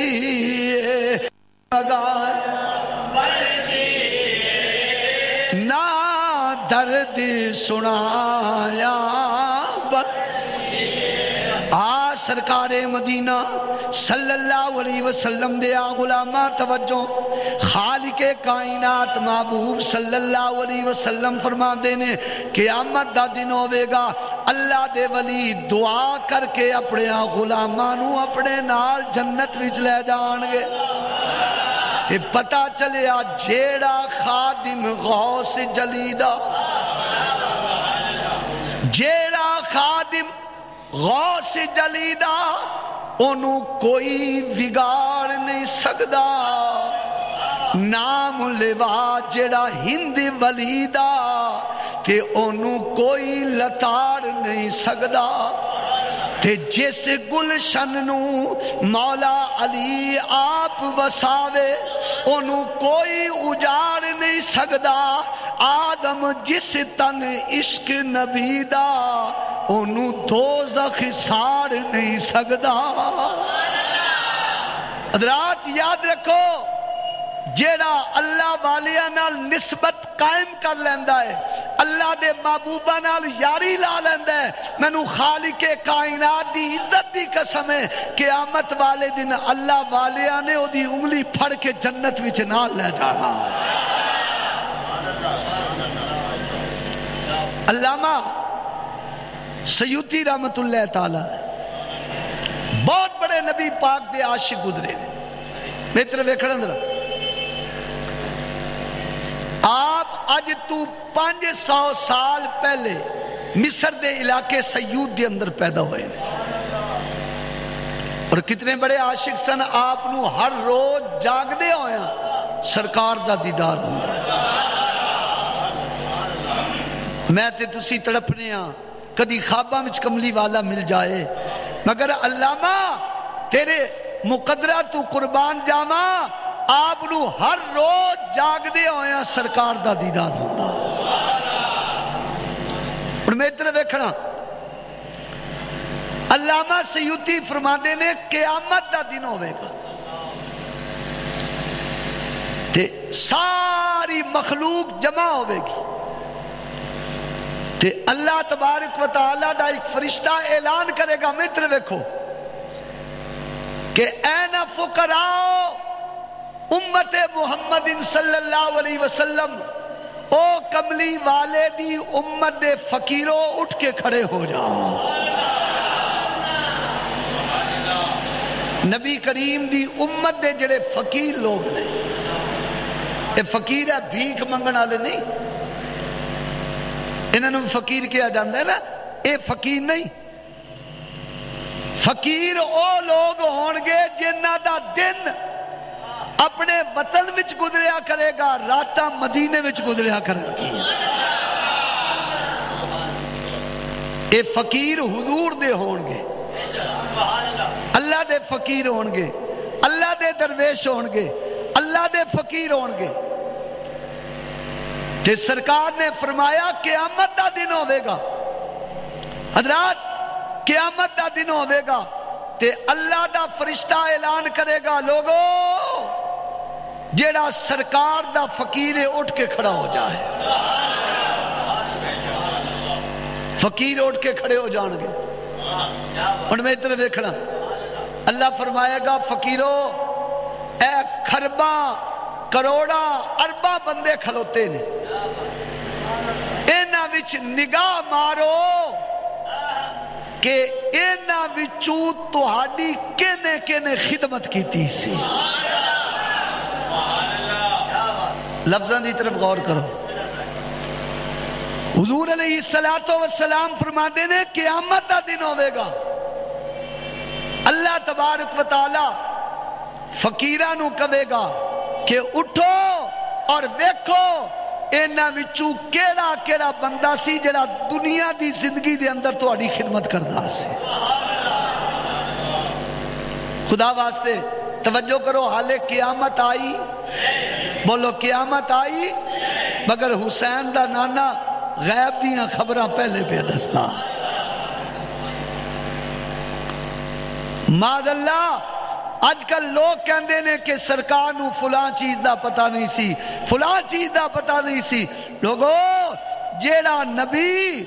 ना दर्द सुनाया। सरकार मदीना सल्लल्लाहु अलैहि वसल्लम दे आ गुलामा तवज्जो। खालिक कायनात महबूब सल्लल्लाहु अलैहि वसल्लम फरमाते ने, क़यामत दा दिन होवेगा, अल्लाह दे वली दुआ करके अपने गुलामा नु अपने नाल जन्नत विच ले जाणगे। ते पता चलिया जेड़ा खादिम गौस जलीदा, जेड़ा गौस जलीदा ओनू कोई बिगाड़ नहीं सकता नाम लेवा जेड़ा हिंद वलीदा, ते ओनू कोई लताड़ नहीं सकता ते जिस गुलशन मौला अली आप वसावे ओनू कोई उजाड़ नहीं सकता आदम जिस तन इश्क नबी दा ओनू दो साड़ नहीं सकता हजरात याद रखो जेड़ा अल्लाह वालिया नाल निस्बत कायम कर लेंदा है, अल्लाह दे महबूबा नाल यारी ला लेंदा है। मैनू खालिक कायनात दी इज़्ज़त दी कसम है, क़यामत वाले दिन अल्लाह वालिया ने ओदी उंगली फड़ के जन्नत विच नाल ले जाना। अल्लामा सयूती रहमतुल्लाह ताला, बहुत बड़े नबी पाक दे आशिक गुजरे। मित्र वेखण अंदर। आप अज तू पाँच सौ साल पहले मिस्र के इलाके सयूद के अंदर पैदा हुए और कितने बड़े आशिक सन आप हर रोज जागदे होया सरकार का दीदार होंगे। मैं ते तुसी तड़पने आ कदी खाबा में कमली वाला मिल जाए, मगर अल्लामा, तेरे मुकदरा तू कुर्बान जावा आप हर रोज जागदे होया सरकार का दीदार होता मैं इधर वेखना अलामा सयूती फरमाते ने, क्यामत का दिन होगा सारी मखलूक जमा होगी अल्लाह तबारक वाला का एक फरिश्ता ऐलान करेगा। मित्र वेखो कि ऐना फुकराओ उम्मत मुहम्मद वसल्लम, ओ कमली वाले दी उम्मत दे फकीरों उठ के खड़े हो जाओ नबी करीम दी उम्मत दे जड़े फकीर लोग ने ये फकीर है, भीख मंगण वाले नहीं। इन्होंने फकीर किया जाता है ना ये फकीर नहीं। फकीर ओ लोग होंगे जिन्हों का दिन अपने वतन गुजरिया करेगा, रात मदीने गुजरिया करेगी। ये फकीर हुजूर दे होंगे अल्लाह दे फकीर होंगे अल्लाह दे दरवेश होंगे अल्लाह दे फकीर होंगे ते सरकार ने फरमाया, क्यामत का दिन होगा हजरात, क्यामत का दिन होगा ते अल्लाह का फरिश्ता ऐलान करेगा, लोगो! जेड़ा सरकार का फकीर उठ के खड़ा हो जाए। फकीर उठ के खड़े हो जाएँगे हूँ मैं इधर वेखना अल्लाह फरमाएगा, फकीरो खरबा, करोड़ा, अरबा बंदे खलोते ने। इन्हों निगाह मारो कि इन्हों किने किने खिदमत की सी। लफ्जों की तरफ़ गौर करो। हजूर सलातो वसलाम फरमाते ने, क्यामत का दिन होगा अल्लाह तबारक वाला फकीर कहेगा कि उठो और वेखो, इन्हों केड़ा केड़ा बंदा सी जरा दुनिया की ज़िंदगी के अंदर थोड़ी तो खिदमत करता खुदा वास्ते तवज्जो करो, हाले क्यामत आई बोलो, क्यामत आई, मगर हुसैन का नाना गैब दिया खबर पहले पे दसता मादल्ला, अजकल लोग कहते ने कि सरकार न फुला चीज़ का पता नहीं सी। फुला चीज़ का पता नहीं सी। लोगो जेड़ा नबी,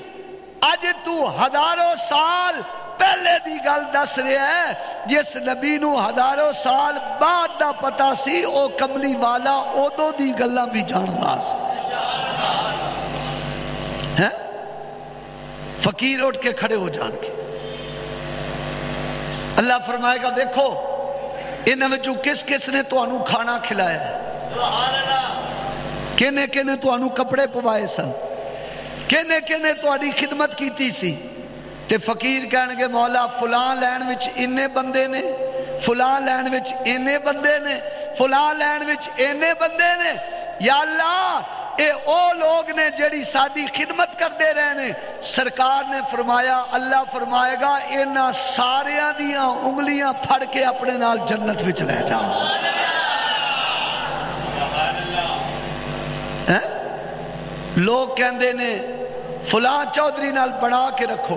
अज तू हज़ारों साल पहले की गल दस रहा है, जिस नबी हज़ारों साल बाद का पता सी, ओ कमली वाला उदो की गल भी जानता है? फकीर उठ के खड़े हो जाएँगे अल्लाह फरमाएगा, देखो, इन्हों किस किस ने तो खाना खिलाया किने किने तो कपड़े पवाए सन? किने किने थोड़ी खिदमत की सी? ते फकीर कह मौला, फुला लैन इन्ने बंदे ने, फुला लैन इन्ने बंदे ने, फुला लैन इन्ने बंदे ने। या अल्लाह ये लोग ने जड़ी साड़ी खिदमत करते रहे ने, सरकार ने फरमाया, अल्लाह फरमाएगा इन्होंने सारिया उंगलियाँ फड़ के अपने नाल जन्नत ले जाओ लोग कहते ने, फुला चौधरी बना के रखो।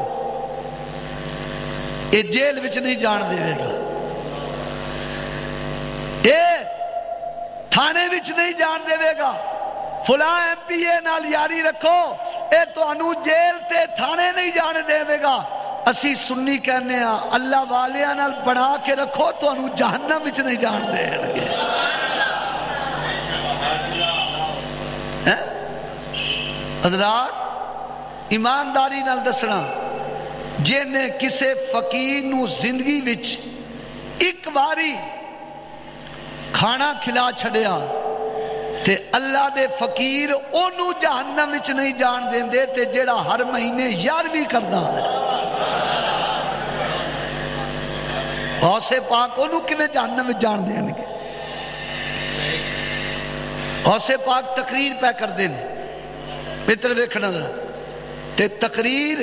ये जेल विच नहीं जान देगा ये थाने विच नहीं जान देगा फुला एम पी ए नाल यारी रखो, ये तो जेल ते थाने नहीं जाने देगा असी सुन्नी कहने अल्लाह वाले बना के रखो तो जहन्नम नहीं जान हजरात, ईमानदारी दसना। जिन्हें किसी फकीर ज़िंदगी विच एक बारी खाना खिला छड़िया, ते अल्लाह दे फकीर ओनू जहन्नम विच नहीं जान देंदे, ते जेड़ा हर महीने यार भी करता औसे पाक ओनू किवें जहन्नम विच जान देंगे औसे पाक तकरीर पै करते हैं मित्र वेखना ते तकरीर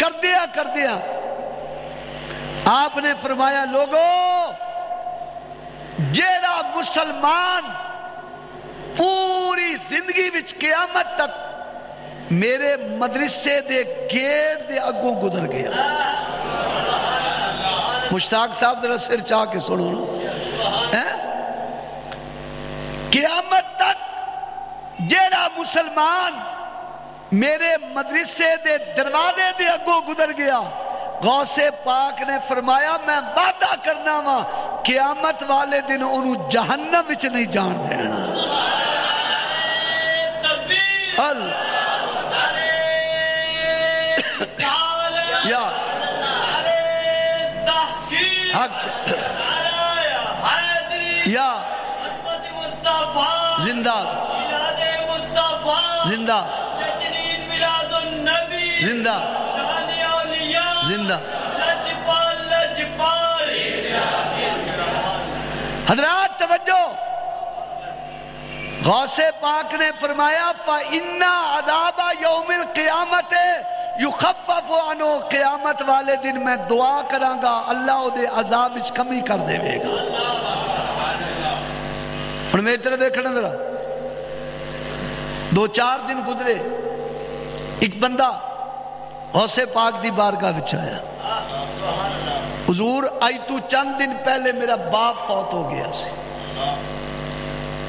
कर दिया कर दिया आपने फरमाया, लोगो, जेड़ा मुसलमान पूरी ज़िंदगी क्यामत तक मेरे मदरसे दे गेट दे अगों गुजर गया। मुश्ताक साहब, जरा सिर चाह के सुनो क्यामत तक जेड़ा मुसलमान मेरे मदरसे दे दरवाजे दे अगों गुजर गया। गौसे पाक ने फरमाया, मैं वादा करना वा, क्यामत वाले दिन ओनू जहन्नम विच नहीं जान देना। ज़िंदा। ज़िंदा। ज़िंदा। ज़िंदा। हजरात, तवज्जो। गौसे पाक ने फरमाया अदाबा यौमिल वाले दिन मैं दुआ करांगा, अल्लाह ओदे अजाब कमी कर देवेगा। तरफ़ देखना जरा। दो चार दिन गुजरे, एक बंदा गौसे पाक दी बारगाह विच आया। हजूर, अज तू चंद दिन पहले मेरा बाप फौत हो गया सी।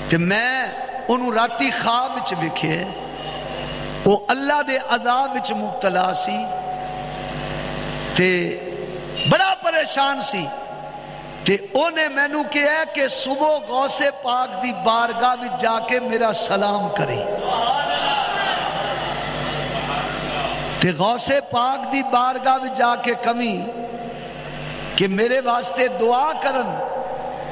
ते मैं ओनू राती खाब विच वेखे वो अल्लाह दे अजाब विच मुबतला सी, ते बड़ा परेशान सी। ते ओने मैनू कहा कि सुबह गौसे पाक दी बारगाह विच जाके मेरा सलाम करे। ते गौसे पाक दी बारगाह जाके कमी कि मेरे वास्ते दुआ करन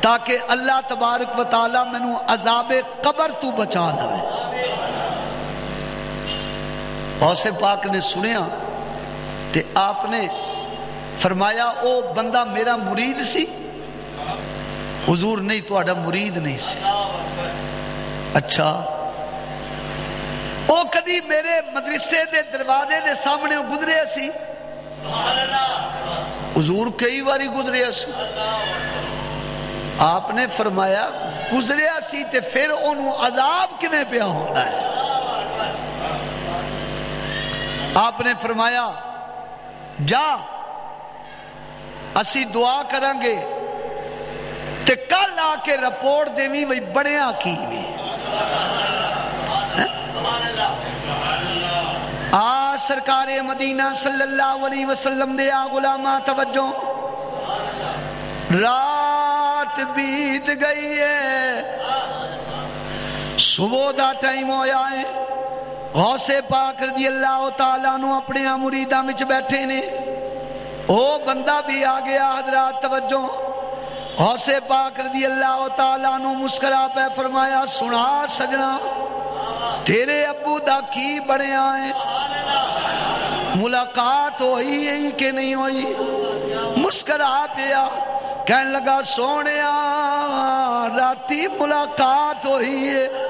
ताकि अल्लाह तबारक व ताला मैनू अजाबे कबर तू बचा लवे गौसे पाक ने सुनिया ते आपने फरमाया, ओ बंदा मेरा मुरीद सी? हुजूर, नहीं थोड़ा मुरीद नहीं सी। अच्छा ओ कदी मेरे मदरसे दे दरवाजे दे सामने गुजरे सी हुजूर कई बारी गुजरिया सी आपने फरमाया गुजरिया फिर ओनू अजाब है आपने फरमाया जा असी दुआ करांगे ते कल आके रिपोर्ट देवी बनया की आ सरकार मदीना गुलामा रात बीत गई है। सुबह का टाइम होया है। गौसे पाक अल्लाह तआला नु अपने मुरीदा विच बैठे ने। ओ बंदा भी आ गया, हजरात, तवज्जो। गौसे पाक अल्लाह तआला नु मुस्कुरा पे फरमाया, सुना सजना। तेरे अबू दा की बनया है? मुलाकात हो है कि नहीं हुई? मुस्करा पिया, कहन लगा सोने राती मुलाकात हुई है।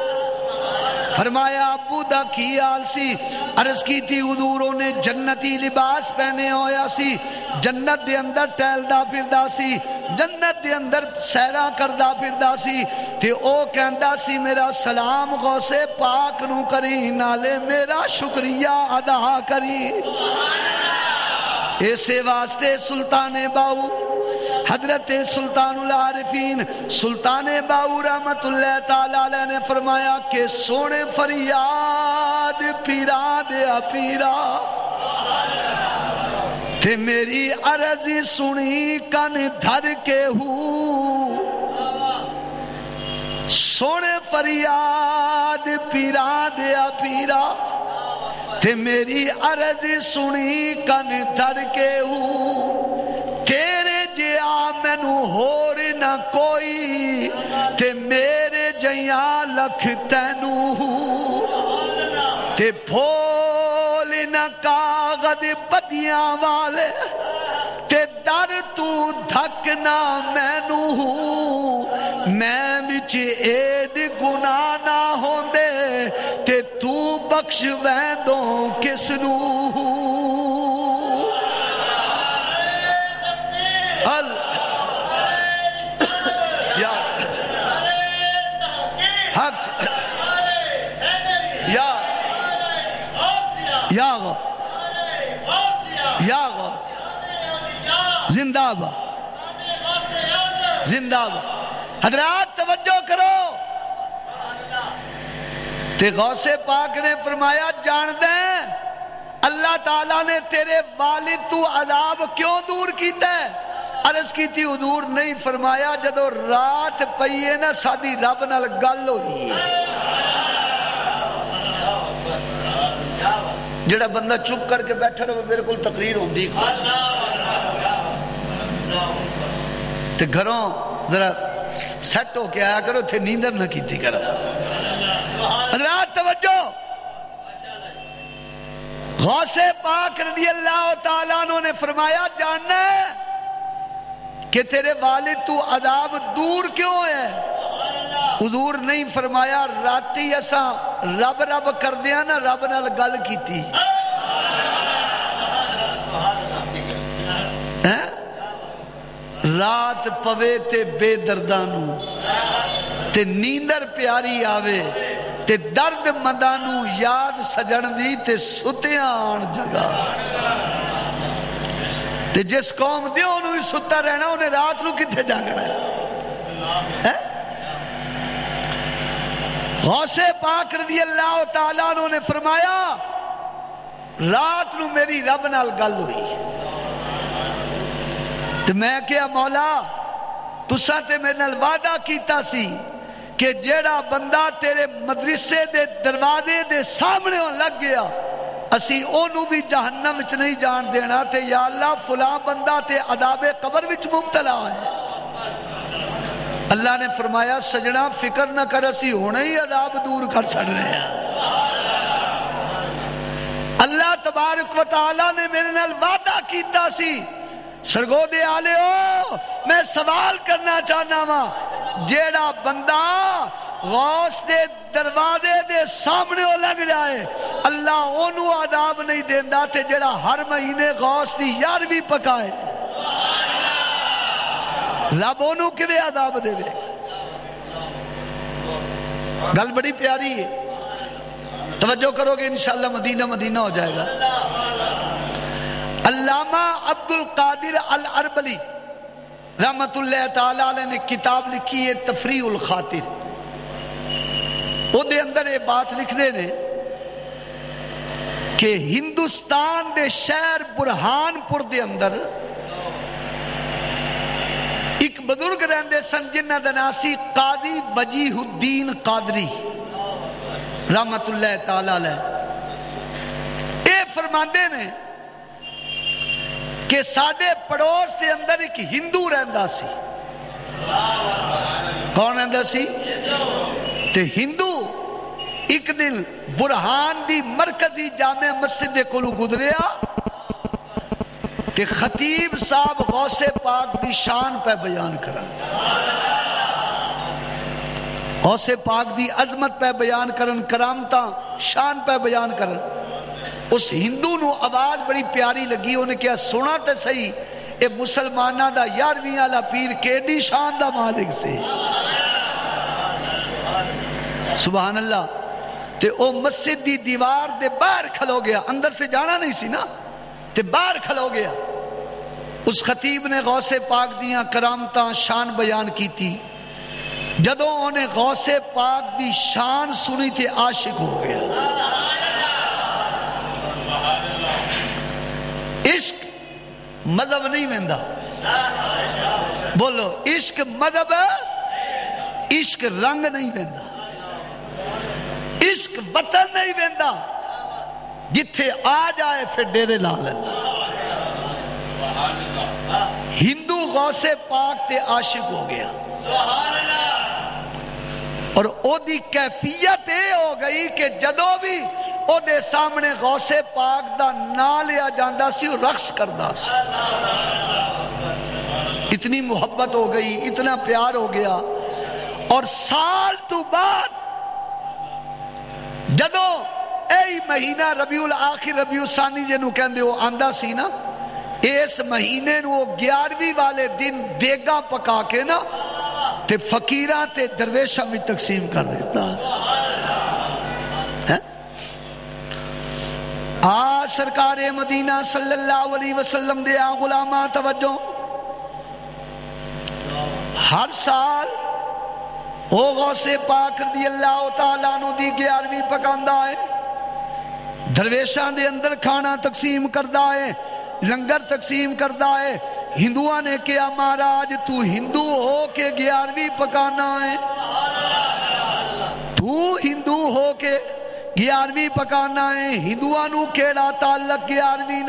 फरमाया, अबू दा की हाल सी? अर्ज़ की थी हजूरों ने जन्नती लिबास पहने होया सी। जन्नत दे अंदर टहलदा फिरदा सी। जन्नत दे अंदर सैरा करदा फिरदा सी। ते ओ कहंदा सी, मेरा सलाम गौसे पाक नु करी, नाले मेरा शुक्रिया अदा करी। ऐसे वास्ते सुल्ताने बाऊ हज़रत सुल्तान आरिफीन, सुल्तान बाऊ रहमत ने फरमाया कि सोने फरियाद पीरा दया पीरा। ते मेरी अर्जी सुनी, कन धर के हूँ। सोने फरियाद पीरा दया पीरा। ते मेरी अर्ज़ सुनी, कन धर के हूँ। तेरे जिया मैनू होर न कोई ते मेरे जया लख तेनू ते फोल न कागज़ बदिया वाले ते दर तू धकना मैनू मैं बिच एड गुना ना होंदे ते तू बख्श वैदो किसनू अल या गौ या गौ जिंदाबाद हजरात तवज्जो करो ते गौसे पाक ने फरमाया जान दे। अल्लाह ताला ने तेरे वालिद तू अदाब क्यों दूर किया अरज की हजूर, नहीं फरमाया, जदों रात पई है ना, साडी रब नाल गल हुई है। चुप करके बैठा रहे मेरे को तकरीर होती ते घरों जरा सेट होके आया करो थे नींदर ना की करो। अल्लाह ने फरमाया तेरे वालिद तू अदाब दूर क्यों है? हजूर नहीं फरमाया, राती असा रब रब कर दिया ना, रब नाल गल की रात पवे ते बेदर्दा ते नींदर प्यारी आवे, ते दर्द मंदा याद सजन दी ते सुतिया आन जगह। ते जिस कौम दे ही सुता रहना, उन्हें रात को कितने जागना है? गौसे पाक रदी अल्लाह तआला ने फरमाया, रात को मेरी रब नाल गल हुई। ते मैं क्या मौला तुसा ते मेरे वादा सी कि जेड़ा बंदा तेरे मदरसे दे दरवाजे दे सामने लग गया असी ओनू भी जहन्नम च नहीं जान देना ते या फुला बंदा ते अदाबे कबर विच मुबतला है अल्लाह ने फरमाया, सजना, फ़िक्र न कर, असी हुने ही अदाब दूर कर छड़ रहे हैं। अल्लाह तबारक व तआला ने मेरे नाल वादा कीता सी, सरगोदे आले हो मैं सवाल करना चाहना वा, जेड़ा बंदा गौस दे दरवाजे दे सामने लग जाए, अल्लाह ओनू आदाब नहीं देता ते जेड़ा हर महीने गौस की यार भी पकाए। रब ओनू कि आदाब दे गल बड़ी प्यारी है तवज्जो करोगे इंशाल्लाह मदीना मदीना हो जाएगा अल्लामा अब्दुल कादिर अल अरबली रहमत ने किताब लिखी है तफरी उल खातिर ਉਹਦੇ ਅੰਦਰ ਇਹ ਬਾਤ ਲਿਖਦੇ ਨੇ ਕਿ ਹਿੰਦੁਸਤਾਨ ਦੇ ਸ਼ਹਿਰ ਬੁਰਹਾਨਪੁਰ ਦੇ ਅੰਦਰ एक ਬਜ਼ੁਰਗ रहते सन जिन्हों का ਨਾਂ ਸੀ कादी बजीहुद्दीन कादरी, रहमतुल्लाह ताला ये फरमाते ने कि साढ़े पड़ोस के अंदर एक हिंदू रहता सी। कौन रहता सी? ते हिंदू एक दिन बुरहान की मरकजी जामे मस्जिद के को गुजरिया ते खतीब साहब गौसे पाक की शान पे बयान करा गौसे पाक की अजमत पे बयान करन, करामता शान पे बयान करन। उस हिंदू नु आवाज़ बड़ी प्यारी लगी, उन्हें क्या सुना तो सही? ये मुसलमाना का यारवीं आला पीर केडी शान दा मालिक से? सुबह अल्लाह, ते ओ मस्जिद दी दीवार दे बाहर खलो गया, अंदर से जाना नहीं सी ना? ते बाहर खलो गया उस खतीब ने गौसे पाक दिया करामत शान बयान की थी जदों उन्हें गौसे पाक की शान सुनी थे आशिक हो गया। इश्क मज़हब नहीं वेंदा। बोलो, इश्क मज़हब इश्क रंग नहीं वेंदा। इश्क वतन नहीं वेंदा। जिथे आ जाए फिर डेरे ला लेना। हिंदू गौसे पाक ते आशिक हो गया। और कैफियत ये हो गई कि जदों भी ओदे सामने गौसे पाक दा ना लिया जाता रक्स करता इतनी मोहब्बत हो गई, इतना प्यार हो गया। और साल तो यही महीना रबीउल आखिर रबीउ सानी जिन्हों कहते सी ना? इस महीने वो ग्यारहवीं वाले दिन देगा पका के ना, ते फकीर ते दरवेशा में तकसीम कर देता। आ सरकार मदीना सल्लल्लाहु अलैहि वसल्लम दे आ गुलामा तवज्जो। हर साल ओ गौसे पाक अल्लाह तआला नु दी 11वीं पकांदा है। दरवेशां दे अंदर खाना तकसीम करदा है, लंगर तकसीम करदा है। हिंदुआ ने कहा, महाराज, तू हिंदू हो के ग्यारहवीं पकाना है। तू हिंदू हो के ग्यारहवीं पकाना है। हिंदुआ केड़ा ताल्लक ग्यारहवीं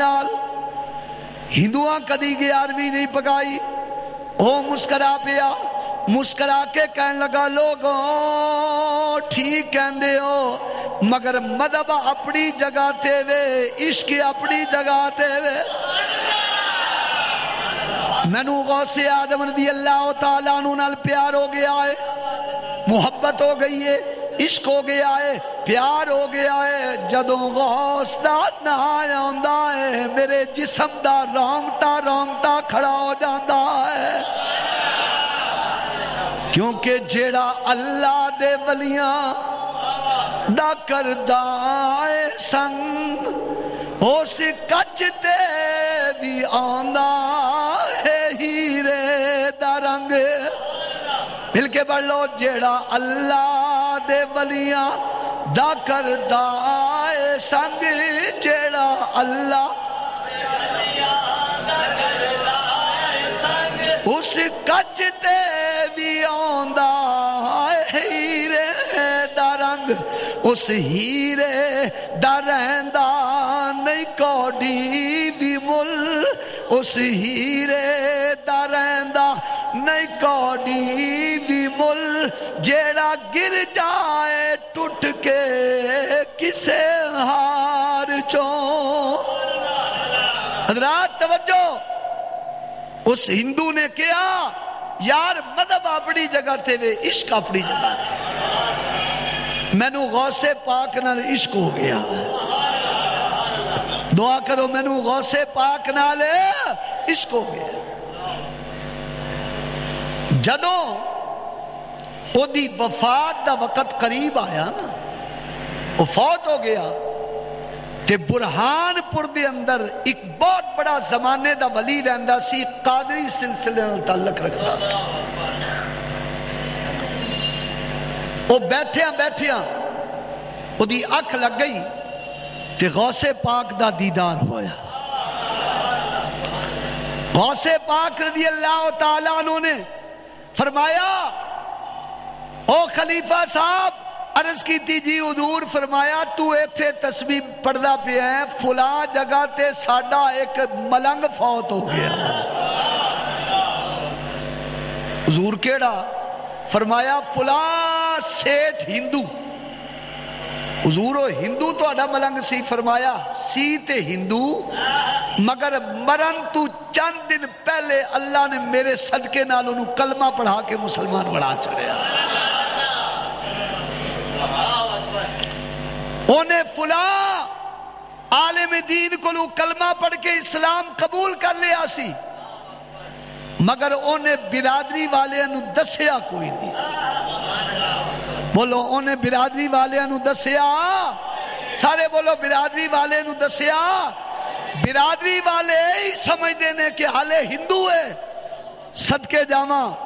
हिंदुआ कदी ग्यारहवीं नहीं पकाई। ओ मुस्करा पिया। मुस्करा के कहन लगा, लोगो, ठीक कहते हो, मगर मदब अपनी जगह ते वे, इश्क अपनी जगह ते वे। मैनू गौसे आदम दी अल्लाह तआला नु नाल प्यार हो गया है, मुहब्बत हो गई है, इश्क हो गया है, प्यार हो गया है। जदों गौस नाम आंदा है, मेरे जिस्म दा रोंगटा रोंगटा खड़ा हो जाता है। क्योंकि जेड़ा अल्लाह दे वलियाँ दा करदा संग उस कच ते भी आंदा है हीरे दा रंग। मिल के पढ़ लो, जेड़ा अल्लाह दे वलियाँ दा करदा संग, जेड़ा अल्लाह उस कच ते भी आंदा हीरे रंग। उस हीरे दा नहीं कौड़ी भी मुल। उस हीरे दा नहीं कौड़ी भी मुल। जेड़ा गिर जाए टूट के किसे हार चो। हजरात तवज्जो। उस हिंदू ने कहा यार मदब अपनी जगह थे, वे इश्क अपनी जगह मैनू गौसे पाक नाल इश्क हो गया। दुआ करो, मैनू गौसे पाक नाल इश्क हो गया। जदों ओदी वफात का वक़्त करीब आया ना, वो फौत हो गया। ते बुरहानपुर दे अंदर एक बहुत बड़ा जमाने का वली रहा कादरी सिलसिले ताल्लुक रखता बैठिया बैठिया अख लग गई ते गौसे पाक दा दीदार होया। गौसे पाक रदी अल्लाह तआला ने फरमाया, ओ खलीफा साहब अर्ज़ की जी हजूर फरमाया, तू इथे तस्वीर पिया है फुला जगह ते साडा एक मलंग फौत हो गया। हजूर केड़ा? फरमाया, फुला सेठ हिंदू। हजूर हिंदू तो मलंग सी? फरमाया, सी ते हिंदू, मगर मरन तू चंद दिन पहले अल्लाह ने मेरे सदके नाल कलमा पढ़ा के मुसलमान बना चढ़िया। उन्हें फुला, आलिम दीन को कलमा पढ़ के इस्लाम कबूल कर लिया सी। मगर उन्हें बिरादरी वाले दसिया कोई नहीं। बोलो, उन्हें बिरादरी वाले दसिया? सारे बोलो, बिरादरी वाले दसिया? बिरादरी वाले ही समझते ने कि हाले हिंदू है। सदके जावा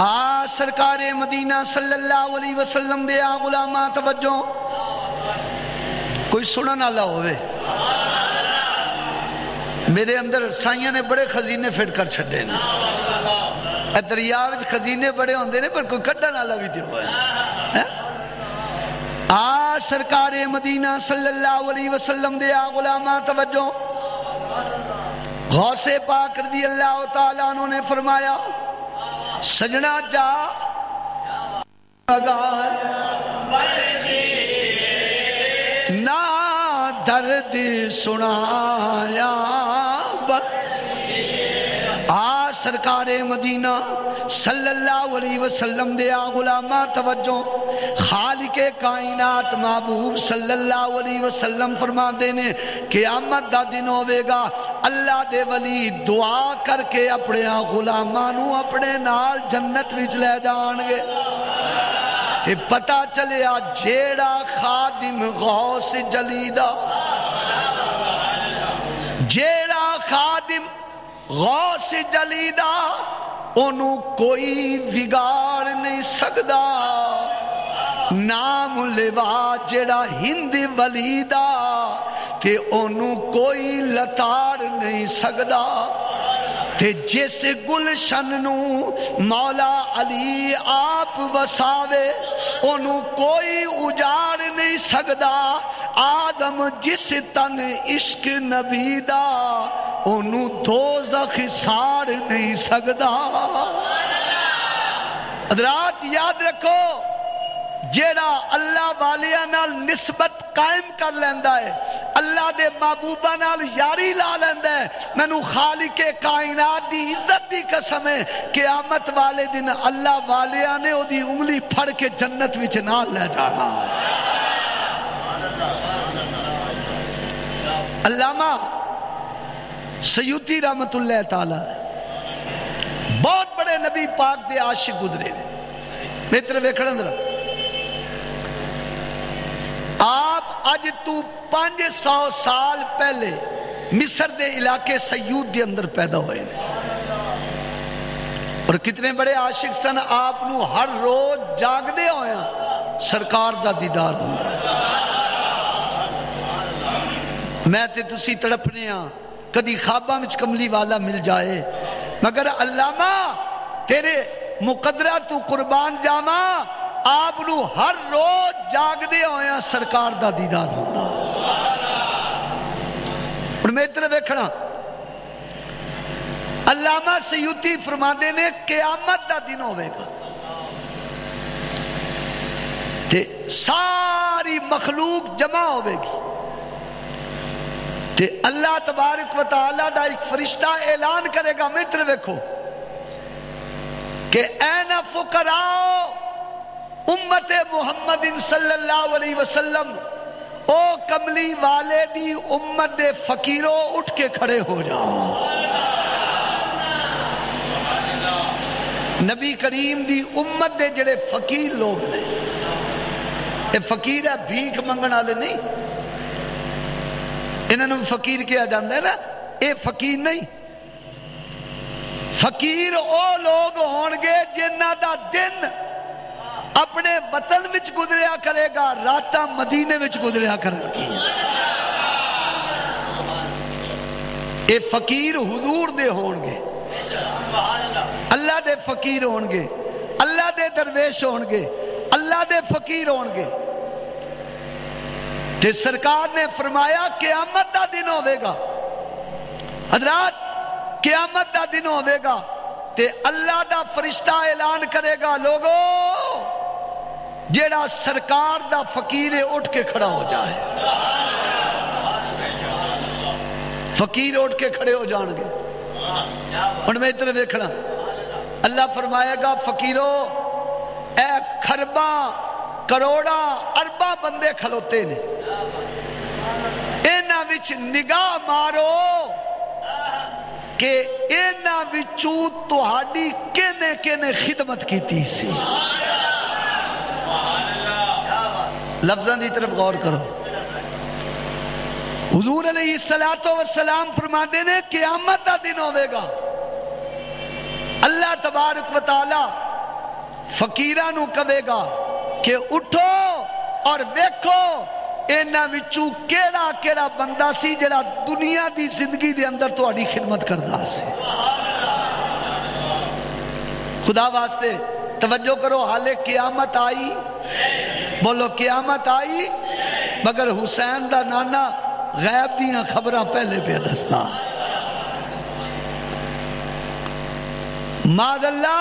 आ, सरकार मदीना सल्लल्लाहु अलैहि वसल्लम दे आ, गुलामा, तवज्जो। कोई सुनने वाला होवे। मेरे अंदर साइया ने बड़े खजीने फिट कर छे ने। दरिया खजीने बड़े होंगे ने, पर कोई कढ़न वाला भी तो है? आ, सरकार मदीना सल्लल्लाहु अलैहि वसल्लम दे आ, गुलामा, तवज्जो। गौसे पाक रदी अल्लाह तआला ने फरमाया सजना जा। ना दर्द सुनाया। सरकार मदीना सल्लल्लाहु अलैहि वसल्लम दे आ गुलामा तवज्जो। खालिक कायनात महबूब सल्लल्लाहु अलैहि वसल्लम फरमाते ने, क़यामत दा दिन होवेगा, अल्लाह दे वली दुआ करके अपने गुलामा नु अपने नाल जन्नत विच ले जाणगे। ते पता चलिया जेड़ा खादिम गौस जलीदा जेड़ा खादिम गौस जलीदा ओनू कोई बिगाड़ नहीं सकता नाम लेवा जेड़ा हिंद वलीदा, ते ओनू कोई लताड़ नहीं सकता ते जिस गुलशन मौला अली आप वसावे, ओनू कोई उजाड़ नहीं सकता आदम जिस तन इश्क नबी दा, ओनू दोजख साड़ नहीं सकता रात याद रखो, जेड़ा अल्लाह वालिया नाल निस्बत कायम कर लेंदा है अल्लाह दे महबूबा नाल यारी ला लेंदा है। मैनू खालिक कायनात दी इज़्ज़त दी कसम है। क़यामत वाले दिन अल्लाह वालिया ने ओदी उंगली फड़ के जन्नत विच नाल ले जाना। अल्लामा सयूदी रहमतुल्लाह ताला, बहुत बड़े नबी पाक दे आशिक गुजरे मित्र वेखण जरा। अज तू पाँच सौ साल पहले मिस्र के इलाके सयूद के अंदर पैदा हुए और कितने बड़े आशिक सन आप हर रोज जागदे होया सरकार का दीदार होंगे मैं ते तुसी तड़पने कदी खाबा में कमली वाला मिल जाए, मगर अल्लामा, तेरे मुकदरा तू कुर्बान जावा आप हर रोज जागदे होया सरकार का दीदार होता हूँ मेरे वेखना अलामा सयूती फरमाते ने, क्यामत का दिन होगा सारी मखलूक जमा होगी अल्लाह तबारक वाला का एक फरिश्ता ऐलान करेगा। मित्र वेखो, कि ऐना फुकराओ उम्मत मुहम्मद वसल्लम, ओ कमली वाले दी उम्मत फकीरों उठ के खड़े हो जाओ। नबी करीम दी उम्मत दे जड़े फकीर लोग ने ये फकीर है, भीख मंगण वाले नहीं। इन्होंने फकीर किया जाता है ना ये फकीर नहीं। फकीर ओ लोग होंगे जिन्हों का दिन अपने वतन विच गुजरिया करेगा, रात मदीने विच गुजरिया करेगी। ये फकीर हुजूर दे होंगे अल्लाह दे फकीर होंगे अल्लाह दे दरवेश होंगे अल्लाह दे फकीर होंगे ते सरकार ने फरमाया, क्यामत का दिन होगा हजरात, क्यामत का दिन होगा ते अल्लाह का फरिश्ता ऐलान करेगा, लोगो, जेड़ा सरकार का फकीर उठ के खड़ा हो जाए। फकीर उठ के खड़े हो जाएँगे। हूँ मैं इधर वेखना अल्लाह फरमाएगा, फकीरो ए खरबा, करोड़ा, अरबा बंदे खलोते ने। इन्हों निगाह मारो। कि इन्हों तुहाडी किने किने खिदमत की सी। लफ्जा की तरफ़ गौर करो। हजूर अली सलातो वसलाम फरमाते ने, क्यामत का दिन होगा अल्लाह तबारक वाला फकीर कहेगा कि उठो और वेखो इन्हों केड़ा केड़ा बंदा सी जरा दुनिया की ज़िंदगी के अंदर थोड़ी खिदमत करता खुदा वास्ते तवज्जो करो, हाले क्यामत आई। बोलो, क्यामत आई, मगर हुसैन का नाना गैब दिया खबर पहले पे दसता मादल्ला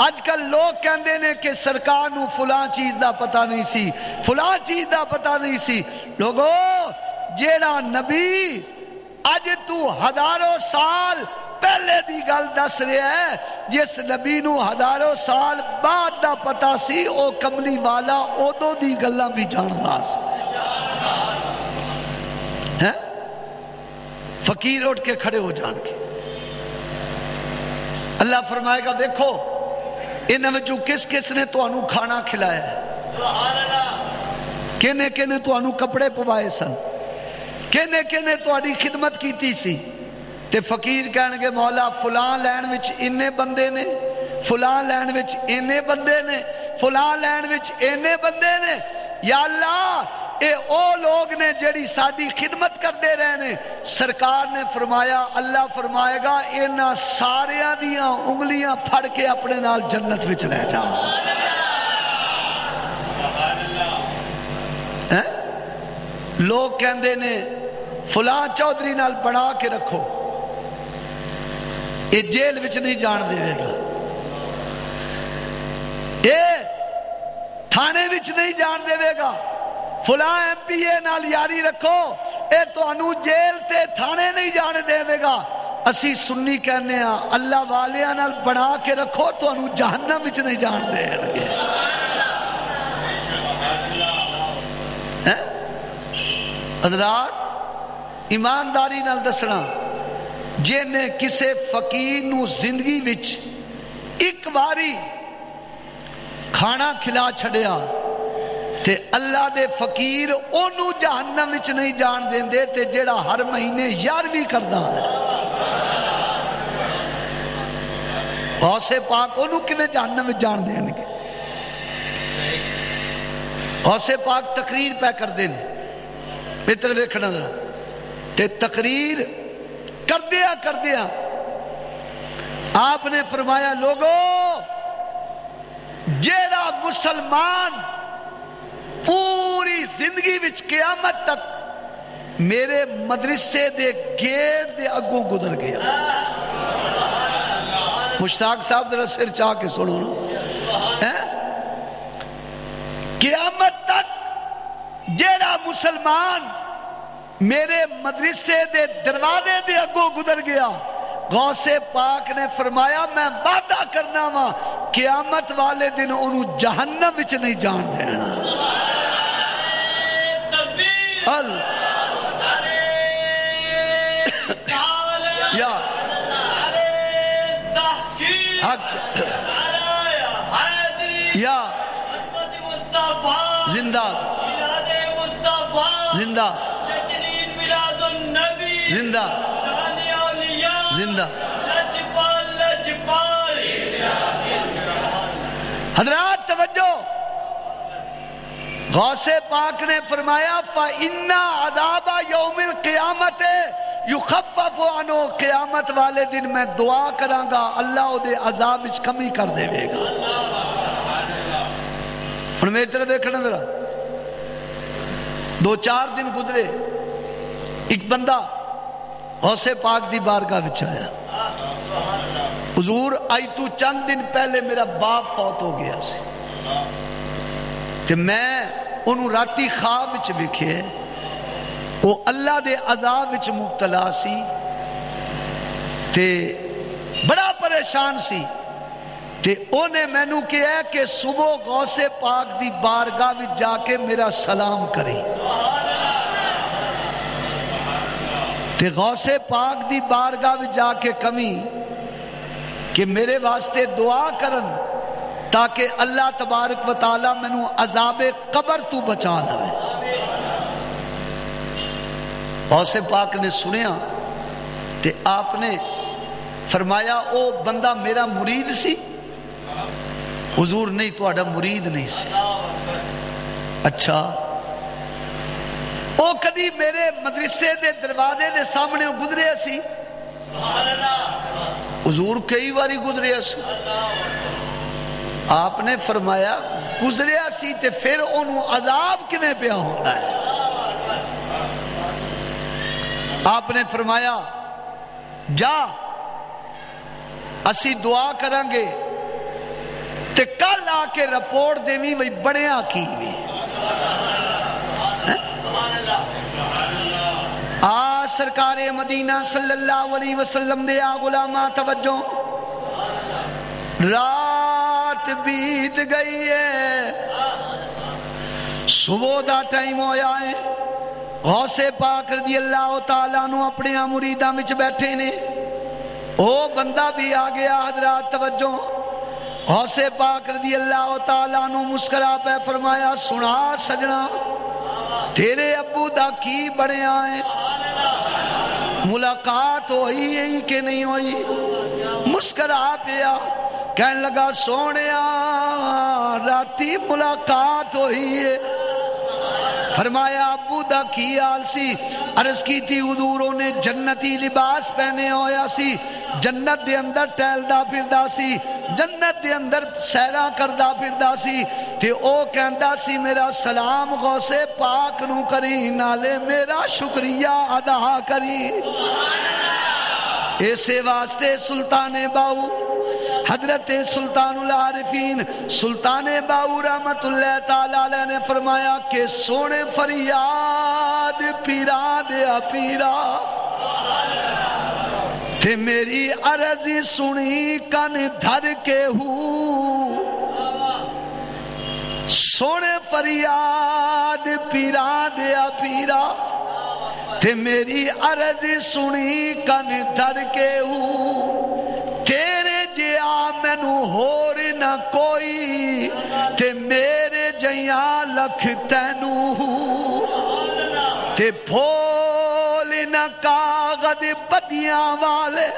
अजकल लोग कहते ने कि सरकार फुला चीज़ का पता नहीं सी। फुला चीज़ का पता नहीं सी। लोगो जेड़ा नबी अज तू हज़ारों साल पहले दी गल दस रहा है जिस नबी नु हज़ारों साल बाद दा पता सी, ओ कमली वाला उदों दी गल्लां भी जानदा सी हैं? फकीर उठ के खड़े हो जान के। अल्लाह फरमाएगा, देखो इन्होंने किस किस ने तुम खाना खिलाया? किने के कपड़े पवाए सन? किने के थोड़ी खिदमत की फकीर कह गए मौला फुला लैन इन्ने बंदे ने फुला लैन इन्ने बंदे ने फुला लैन इन्ने बंदे ने। या ਇਹ ਉਹ ਲੋਕ ਨੇ ਜਿਹੜੀ ਸਾਡੀ ਖਿਦਮਤ ਕਰਦੇ ਰਹੇ ਨੇ ਸਰਕਾਰ ਨੇ ਫਰਮਾਇਆ ਅੱਲਾ ਫਰਮਾਏਗਾ ਇਹਨਾਂ ਸਾਰਿਆਂ ਦੀਆਂ ਉਂਗਲੀਆਂ ਫੜ ਕੇ ਆਪਣੇ ਨਾਲ ਜੰਨਤ ਵਿੱਚ ਲੈ ਜਾ ਹੈ ਲੋਕ ਕਹਿੰਦੇ ਨੇ ਫਲਾਂ ਚੌਧਰੀ ਨਾਲ ਬਣਾ ਕੇ ਰੱਖੋ ਇਹ ਜੇਲ੍ਹ ਵਿੱਚ ਨਹੀਂ ਜਾਣ ਦੇਵੇਗਾ ਇਹ ਥਾਣੇ ਵਿੱਚ ਨਹੀਂ ਜਾਣ ਦੇਵੇਗਾ ਫਲਾਂ ਐਮਪੀਏ ਨਾਲ ਯਾਰੀ ਰੱਖੋ ਇਹ ਤੁਹਾਨੂੰ ਜੇਲ੍ਹ ਤੇ ਥਾਣੇ ਨਹੀਂ ਜਾਣ ਦੇਵੇਗਾ ਅਸੀਂ ਸੁੰਨੀ ਕਹਿੰਦੇ ਆ ਅੱਲਾ ਵਾਲਿਆਂ ਨਾਲ ਬਣਾ ਕੇ ਰੱਖੋ ਤੁਹਾਨੂੰ ਜਹੰਨਮ ਵਿੱਚ ਨਹੀਂ ਜਾਣ ਦੇਣਗੇ ਹੈ ਹਜ਼ਰਾਤ ਇਮਾਨਦਾਰੀ ਨਾਲ ਦੱਸਣਾ ਜਿਹਨੇ ਕਿਸੇ ਫਕੀਰ ਨੂੰ ਜ਼ਿੰਦਗੀ ਵਿੱਚ ਇੱਕ ਵਾਰੀ ਖਾਣਾ ਖਿਲਾ ਛੱਡਿਆ ਤੇ ਅੱਲਾ ਦੇ ਫਕੀਰ ਉਹਨੂੰ ਜਹੰਨਮ ਵਿੱਚ ਨਹੀਂ ਜਾਣ ਦਿੰਦੇ ਤੇ ਜਿਹੜਾ ਹਰ ਮਹੀਨੇ ਯਾਰਵੀ ਕਰਦਾ ਹੈ ਗੌਸੇ ਪਾਕ ਉਹਨੂੰ ਕਿਵੇਂ ਜਹੰਨਮ ਵਿੱਚ ਜਾਣ ਦੇਣਗੇ ਗੌਸੇ ਪਾਕ ਤਕਰੀਰ ਪੈ ਕਰਦੇ ਨੇ ਮਿੱਤਰ ਵੇਖਣਾ ਜ਼ਰਾ ਤੇ ਤਕਰੀਰ ਕਰਦਿਆਂ ਕਰਦਿਆਂ आपने फरमाया लोगो जेड़ा मुसलमान पूरी ज़िंदगी विच क्यामत तक मेरे मदरसे दे गेट दे अगों गुजर गया। मुश्ताक साहब, जरा सिर चाह के सुनो ना। क्यामत तक जेड़ा मुसलमान मेरे मदरसे दे दरवाजे दे अगों गुजर गया, गौसे पाक ने फरमाया, मैं वादा करना वा, क्यामत वाले दिन ओनू जहन्नम नहीं जान देना। या। हक या। ज़िंदा। ज़िंदा। ज़िंदा। ज़िंदा। हजरात। गौसे पाक ने फरमाया फा अदाबा यौमिल क़यामत युखफ़फ़ु क़यामत वाले दिन मैं दुआ करांगा अल्लाह ओदे अजाब विच कमी कर देवेगा हुन मेरी तरफ़ देखना जरा दो चार दिन गुजरे एक बंदा गौसे पाक दी बारगाह आया हजूर आई तू चंद दिन पहले मेरा बाप फौत हो गया सी ते मैं ओनू राती खाब विच वेखे वो अल्लाह दे अजाब विच मुबतला सी, ते बड़ा परेशान सी, ते ओने मैनू कहा कि सुबह गौसे पाक दी बारगाह विच जाके मेरा सलाम करे। ते गौसे पाक दी बारगाह विच जाके कमी कि मेरे वास्ते दुआ करन ताकि अल्लाह तबारक व ताला मैनू अजाबे कबर तू बचा लवे गौसे पाक ने सुनिया, ते आपने फरमाया, ओ बंदा मेरा मुरीद सी? हुजूर, नहीं थोड़ा मुरीद नहीं सी। अच्छा। ओ कदी मेरे मदरसे दे दरवाजे दे सामने गुजरे सी? हुजूर, कई बारी गुजरे सी। आपने फरमाया, गुजरिया सी ते फिर ओनू अजाब किवें पिया होता है? आपने फरमाया, जा, असी दुआ करांगे, ते कल आके रिपोर्ट देवी बई बनिया की वे? सरकार मदीना सल्लल्लाहु अलैहि वसल्लम दे आ गुलामा तवज्जो। रात बीत गई है। सुबह का टाइम होया है। गौसे पाक रदी अल्लाह तआला नु अपने मुरीदां विच बैठे ने। ओ बंदा भी आ गया हजरात तवज्जो। गौसे पाक रदी अल्लाह तआला नु मुस्कुरा पे फरमाया, सुना सजना, तेरे अबू दा की बनया है? मुलाकात होई है कि नहीं हुई? मुस्करा पिया। कह लगा सोने राती मुलाकात हुई है फरमाया अबू दा की हाल सी अर्ज़ की थी हजूरों ने जन्नती लिबास पहने होया सी जन्नत दे अंदर टहलदा फिरदा सी जन्नत दे अंदर सैरा करदा फिरदा सी ते ओ कहंदा सी मेरा सलाम गौसे पाक नु करी नाले मेरा शुक्रिया अदा करी ऐसे वास्ते सुल्ताने बाऊ हज़रत सुल्तान सुल्तान बाऊ रहमत ने फरमाया कि सोने फरियाद पीरा दया पीरा। थे मेरी अर्जी सुनी, कन धर के हू। सोने फरियाद पीरा दया पीरा। ते मेरी अर्ज़ सुनी, कन धर के हू। कोई ते मेरे जया लख तेनू ते फोल न कागज़ बदिया वाले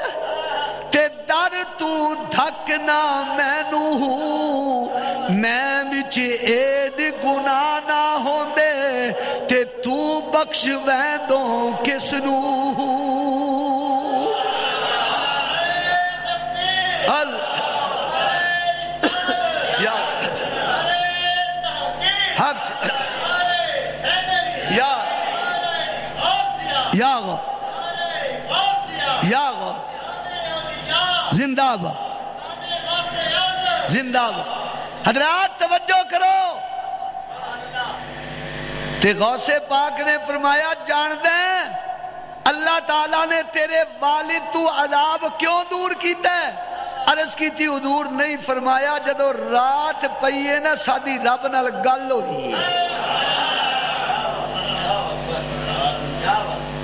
ते दर तू धकना मैनू। मैं बिच एड गुना ना होंदे ते तू बख्श वैदो किसनू। या गो या गो जिंदाबाद जिंदाबाद हजरात तवज्जो करो ते गौसे पाक ने फरमाया जान दे अल्लाह ताला ने तेरे वालिद तू अदाब क्यों दूर किया अरज की थी हजूर नहीं फरमाया जदों रात पई है ना साडी रब नाल गल हुई है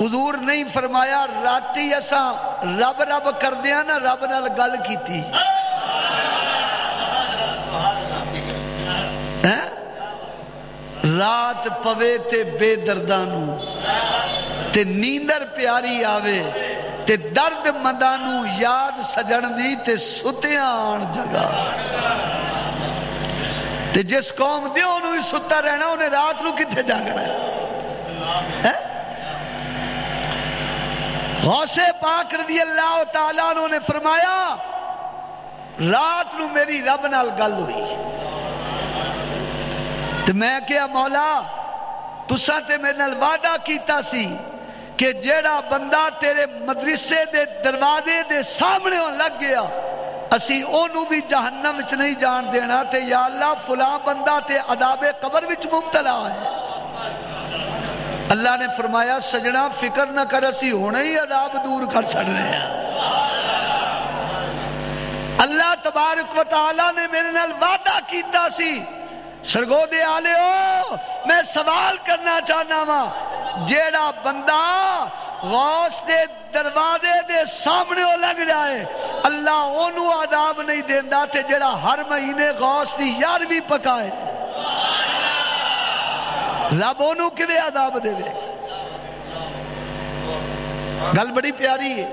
हजूर नहीं फरमाया, राती असा रब रब कर दिया ना, रब नाल गल की रात पवे ते बेदर्दा ते नींदर प्यारी आवे, ते दर्द मंदा याद सजन दी ते सुतिया आन जगह। ते जिस कौम दे ही सुता रहना, उन्हें रात को कितने जागना है? गौसे पाक रदी अल्लाह तआला ने फरमाया, रात ਨੂੰ मेरी रब नाल गल हुई। ते मैं क्या मौला तुसा ते मेरे नाल वादा सी कि जेड़ा बंदा तेरे मदरसे दे दरवाजे दे सामने लग गया असी ओनू भी जहन्नम नहीं जान देना ते या अल्लाह फुला बंदा ते अदाबे कबर मुबतला है अल्लाह ने फरमाया, सजना, फ़िक्र न कर, असी हुने ही अदाब दूर कर छड़ने अल्लाह तबारक वाला ने मेरे नाल वादा कीता सी, सरगोदे आले हो मैं सवाल करना चाहना वा, जेड़ा बंदा गौस दे दरवाजे दे सामने लग जाए, अल्लाह ओनू आदाब नहीं देता ते जेड़ा हर महीने गौस की यारवी पकाए। रब ओनू कि आदाब दे गल बड़ी प्यारी है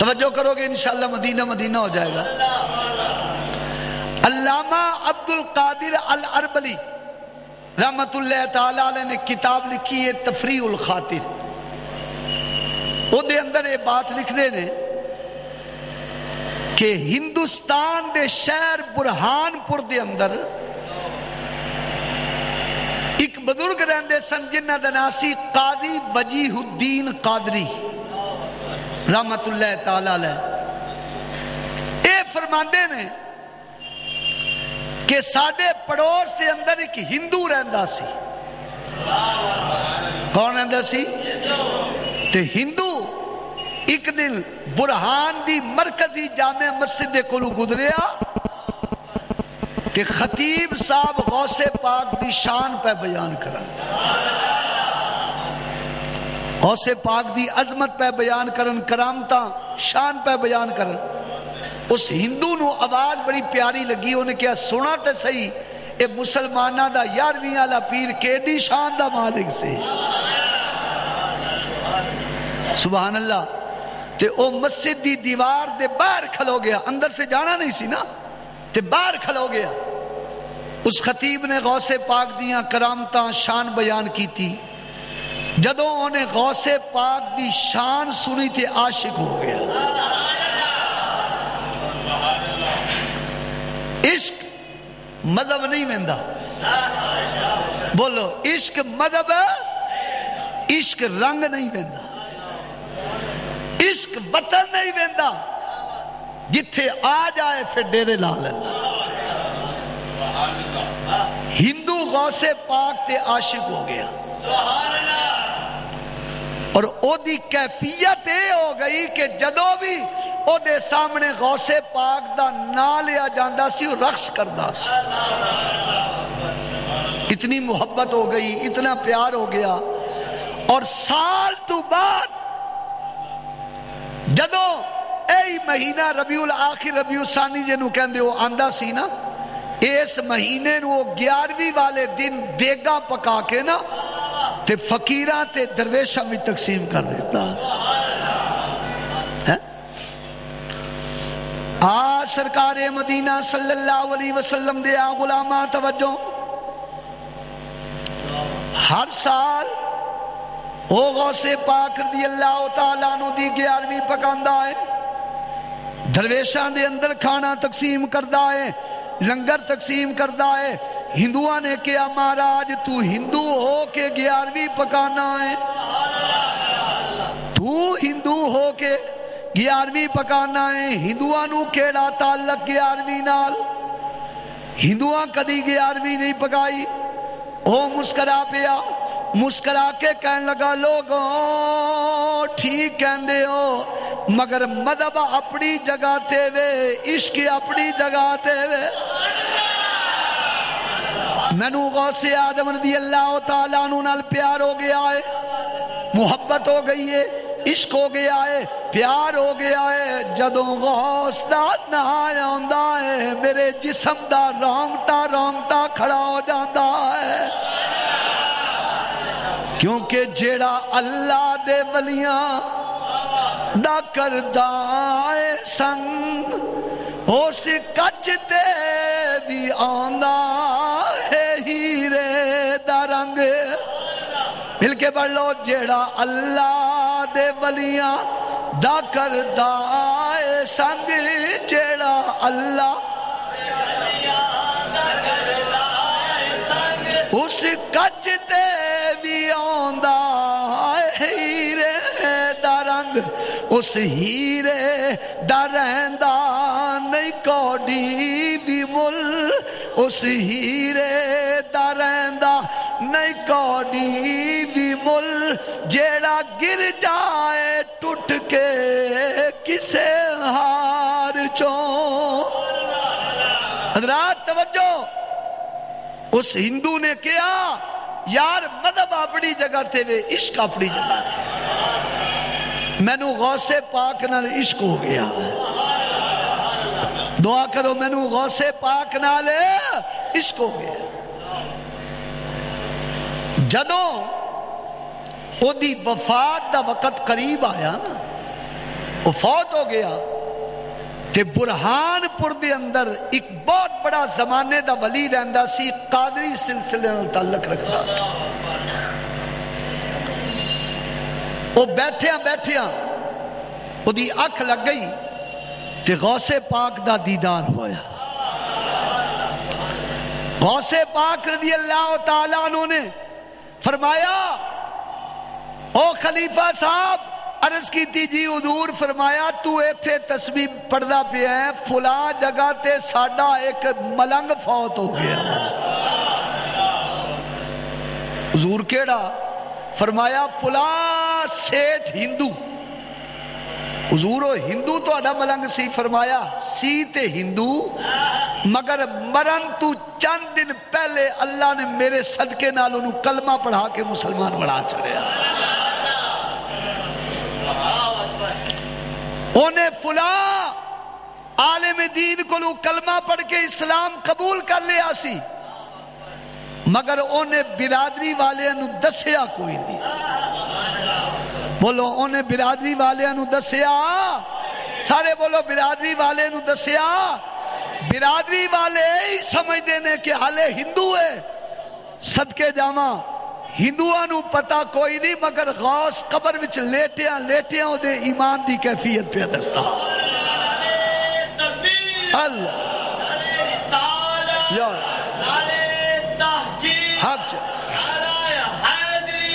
तवज्जो करोगे इंशाल्लाह मदीना मदीना हो जाएगा अल्लामा अब्दुल कादिर अल अरबली रहमत ने किताब लिखी है तफरी उल खातिर ਉਹਦੇ ਅੰਦਰ ਇਹ ਬਾਤ ਲਿਖਦੇ ਨੇ कि हिंदुस्तान के शहर बुरहानपुर के अंदर एक बुज़ुर्ग रहते सन जिन्हों का से कादी वजीहुद्दीन कादरी, रहमतुल्लाह ताला फरमाते ने कि साडे पड़ोस के अंदर एक हिंदू रहता सी। कौन ते हिंदू एक दिन बुरहान दी मरकजी जामे मस्जिद के कोलों गुजरिया कि खतीब साहब गौसे पाक दी शान पे बयान कर गौसे पाक दी अजमत पे बयान करन, करामता शान पे बयान करन। उस हिंदू नु आवाज़ बड़ी प्यारी लगी, उन्हें क्या सुना तो सही ये मुसलमाना दा यारवीं वाला पीर केडी शान दा मालिक से? सुबहान अल्लाह ते ओ मस्जिद की दीवार दे बाहर खलो गया। अंदर से जाना नहीं सी ना? ते बाहर खलो गया। उस खतीब ने गौसे पाक दिया करामत शान बयान की थी जदों उन्हें गौसे पाक दी शान सुनी ते आशिक हो गया। इश्क मज़हब नहीं वेंदा। बोलो, इश्क मज़हब, इश्क रंग नहीं वेंदा। इश्क वतन नहीं वेंदा। जिथे आ जाए फिर डेरे ला लेना। हिंदू गौसे पाक ते आशिक हो गया। और ओदी कैफियत ये हो गई कि जदों भी ओदे सामने गौसे पाक दा ना लिया जाता सी रक्स करता इतनी मोहब्बत हो गई, इतना प्यार हो गया। और साल तो बाद जदों यही महीना रबीउल आखिर, रबीउल सानी जिन्हों कहते वो आंदा सी ना? इस महीने वो ग्यारहवीं वाले दिन देगा पका के ना, ते फकीर ते दरवेशा भी तकसीम कर देता आ सरकार मदीना सल्लल्लाहु अलैहि वसल्लम दे आ गुलामा तवज्जो। हर साल ओ गौसे पाक रदी अल्लाह तआला नु दी 11वीं पकांदा है, दरवेशा दे अंदर खाना तकसीम करदा है लंगर तकसीम करता है। हिंदुआ ने कहा, महाराज, तू हिंदू हो के ग्यारहवीं पकाना है। तू हिंदू हो के ग्यारहवीं पकाना है। हिंदुआ केड़ा ताल्लक ग्यारहवीं नाल? हिंदुआ कदी ग्यारहवीं नहीं पकाई। ओ मुस्करा पिया। मुस्करा के कह लगा, लोग, ठीक कहते हो, मगर मदब अपनी जगह ते वे इश्क अपनी जगह ते वे मैनू गौसे आदम रदी अल्लाह नाल प्यार हो गया है, मुहब्बत हो गई है, इश्क हो गया है, प्यार हो गया है। जदों गौस दा नाम आंदा है, मेरे जिसम का रोंगटा रोंगटा खड़ा हो जाता है। क्योंकि जेड़ा अल्लाह दे वलियाँ दा करदा संग, उस कच ते भी आंदा है हीरे दा रंग। मिल के पढ़ लो, जेड़ा अल्लाह दे वलियाँ दा करदा संग, जेड़ा अल्लाह उस कच उस हीरे दा रहंदा नहीं कौड़ी भी मुल। उस हीरे दा रहंदा नहीं कौड़ी भी मुल। जेड़ा गिर जाए टूट के किसे हार चो। हजरात, तवज्जो, उस हिंदू ने कहा यार मदब अपनी जगह थे वे, इश्क अपनी जगह थे मैनू गौसे पाक नाल इश्क हो गया दुआ करो, मैनू गौसे पाक नाल इश्क हो गया जदों ओदी वफात का वक़्त करीब आया ना फौत हो गया ते बुरहानपुर के अंदर एक बहुत बड़ा जमाने का वली रहा कादरी सिलसिले तलक रखता सी वो बैठिया बैठिया ओदी अख लग गई ਤੇ ਗੌਸੇ ਪਾਕ ਦਾ ਦੀਦਾਰ ਹੋਇਆ गौसे पाक रदी अल्लाह तआला उन्होंने फरमाया ओ खलीफा साहब अर्ज की जी हजूर फरमाया तू इथे तस्वीर पढ़दा पिया है फुला जगह ते साडा एक मलंग फौत हो गया हजूर केड़ा फरमाया पुला सेठ हिंदू। हजूर हिंदू थोड़ा तो मलंग सी, फरमाया। सी ते हिंदू, मगर मरन तू चंद दिन पहले अल्लाह ने मेरे सदके नाल कलमा पढ़ा के मुसलमान बना चढ़िया उन्हें फुला, आलिम दीन को कलमा पढ़ के इस्लाम कबूल कर लिया सी। मगर ओने बिरादरी वाले दसिया कोई नहीं। बोलो ओने बिरादरी वाले दसिया सारे बोलो बिरादरी वाले दसिया बिरादरी वाले ही समझते ने कि हाले हिंदू है। सदके जावा हिंदुओं पता कोई नहीं मगर गौस कबर विच लेटिया लेटिया उदे ईमान की कैफियत पे दसता अल्लाह।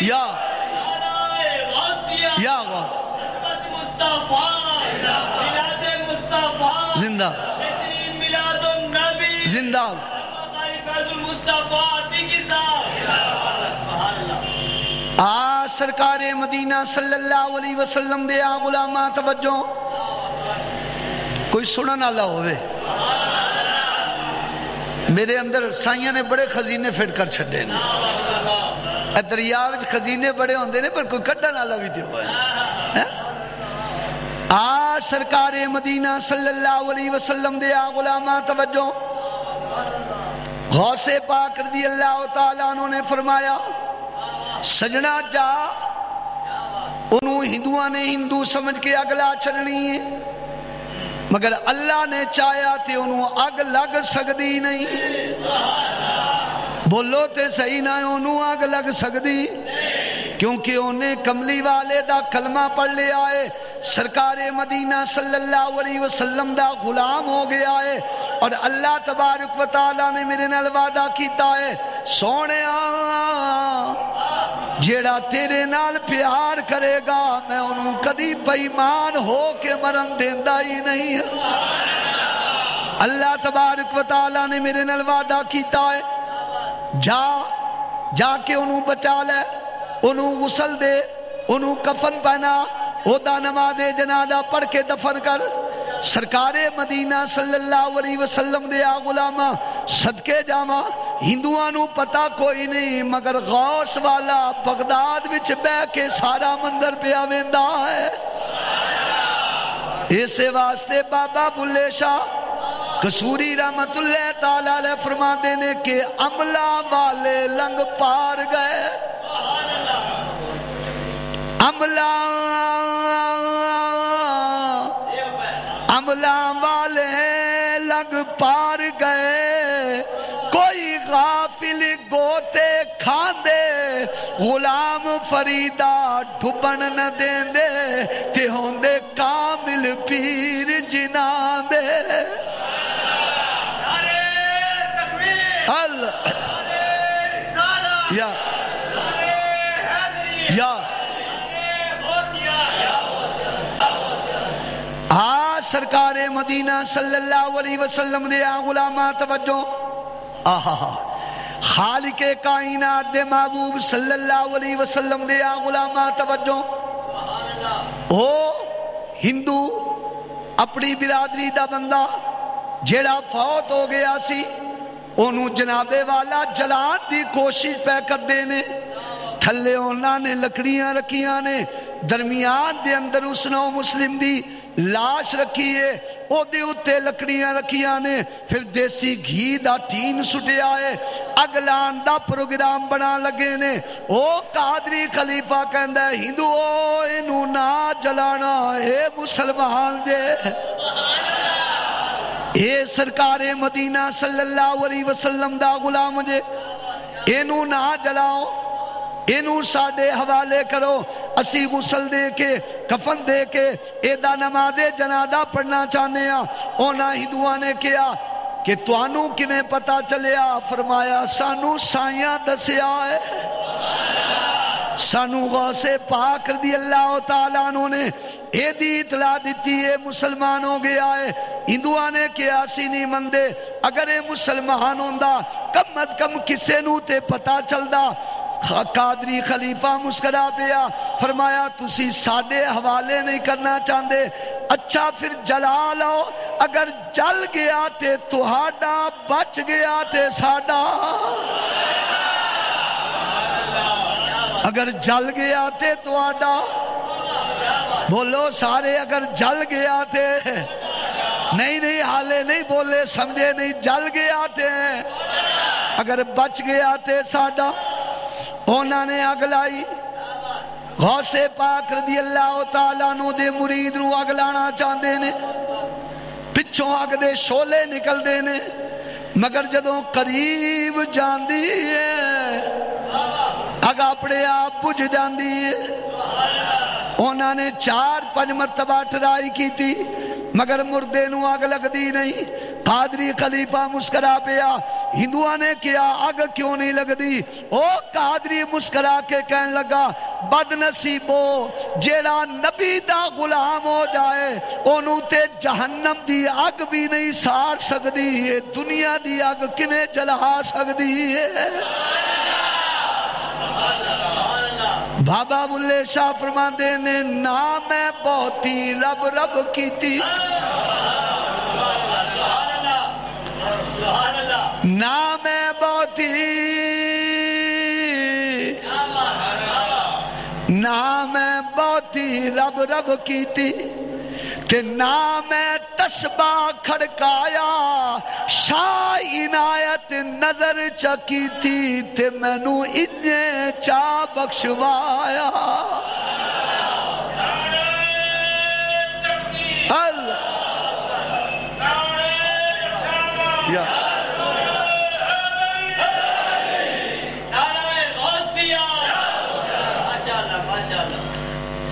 या। या ज़िंदा। ज़िंदा। आ सरकार मदीना सल्लल्लाहु अलैहि वसल्लम दे आ गुलामा तवज्जो। कोई सुनन वाला होवे। मेरे अंदर साइया ने बड़े खजीने फिट कर छड़े ने। दरिया खजीने बड़े होंगे ने पर कोई कढ़न वाला भी तो आ सरकार मदीना दे आ गुलामा गौसे पाक अल्लाह उन्होंने फरमाया सजना जा हिंदुआ ने हिंदू समझ के अगला छड़नी है मगर अल्लाह ने चाया तो अग लग सकती नहीं बोलो ते सही ना ओनू अग लग सकती क्योंकि उन्हें कमली वाले का कलमा पढ़ लिया है सरकार मदीना सल्लल्लाहु अलैहि वसल्लम दा गुलाम हो गया है और अल्लाह तबारक व तआला ने मेरे नाल वादा कीता है सोने जेड़ा तेरे नाल प्यार करेगा मैं उन्होंने कदी बेईमान हो के मरन देंदा ही नहीं है अल्लाह तबारक व तआला ने मेरे नाल वादा कीता है जा, जाके उन्होंने बचा ले उन्होंने गुसल दे उन्होंने कफन पहना, ओदा नमाजे जनादा पढ़ के दफन कर। सरकारे मदीना सल्लल्लाहु अलैहि वसल्लम दे आ गुलामा, सदके जावा। हिंदुआ पता कोई नहीं, मगर गौस वाला बगदाद विच बह के सारा मंदिर पिया वेंदा है। इसे वास्ते बाबा बुल्ले शाह कसूरी रहमतुल्लाह ताला फरमाते ने के अमला वाले लंग पार गए। अमला अमला वाले लंग पार गए। कोई गाफिल गोते खांदे, गुलाम फरीदा डुबन न देंदे, ते होंदे कामिल पीर। या सरकार मदीना सल्लल्लाहु वसल्लम ने आ गुलामा तवज्जो। आहा कायनात दे महबूब सल्लल्लाहु अलैहि वसल्लम ने आ गुलामा तवज्जो। ओ हिंदू, अपनी बिरादरी दा बंदा, जेड़ा फौत हो गया सी ओनू जनाबे वाला जलान की कोशिश पै करते ने। थले उन्होंने लकड़ियाँ रखिया ने। दरमियान दे अंदर उस नौ मुस्लिम दी लाश रखी है। ओदे उत्ते लकड़ियाँ रखिया ने। फिर देसी घी दा टीन सुटिया है। अग लान दा प्रोग्राम बना लगे ने। ओ कादरी खलीफा कहंदा हिंदू ओ इनू ना जलाना ए मुसलमान दे। हे सरकार मदीना सल्लल्लाहु अलैहि वसल्लम दा गुलाम जे एनु ना जलाओ एनु साडे हवाले करो। असी गुसल दे के, कफन दे के, एदा नमाज़े जनादा पढ़ना चाहने आ। ओना हिंदुआ ने किया कि तानू किवें पता चलिया फरमाया, सानू साइया दसिया है सानू गौसे पाक रदी अल्लाह तला ने एदी इतला दी है मुसलमान हो गया है। हिंदुआ ने कहा, असी नहीं मंदे अगर ये मुसलमान होंदा, कम अज कम किसे किसी ते पता चलदा। कादरी खलीफा मुस्करा पिया, फरमाया, तुसी साडे हवाले नहीं करना चाहते अच्छा फिर जला लो अगर जल गया ते तुहाडा, बच गया ते साडा। अगर जल गया थे तो आड़ा बोलो, सारे अगर जल गया थे नहीं नहीं, हाले नहीं बोले, समझे नहीं, जल गया थे अगर बच गया थे साडा। उन्होंने अग लाई। गौसे पाक रदी अल्लाह तआला तला दे मुरीद नु अग लाना चाहते ने। पिछो अग दे शोले निकलते ने। मगर जदों करीब जांदी है अग अपने आप बुझ जाती है। उन्होंने चार पंज मरतबा ट्राई की मगर मुर्दे अग लगती नहीं। कादरी खलीफा मुस्करा पिया, हिंदुआ ने किया, अग क्यों नहीं लगती ओ कादरी मुस्करा के कह लगा, बदनसीबो, जेड़ा नबी दा गुलाम हो जाए, ओनू ते जहन्नम दी अग भी नहीं सार सकती है। दुनिया दी अग किमें जला सकती है? बाबा बुल्ले शाह फरमाते ने, ना मैं बहुती रब रब की थी ना मैं बहुती ना मैं बहुती रब रब की थी ते ना मैं तस्बा खड़काया शाह इनायत नज़र चकी थी ते मैनू इन्ने चा बख्शवाया। या।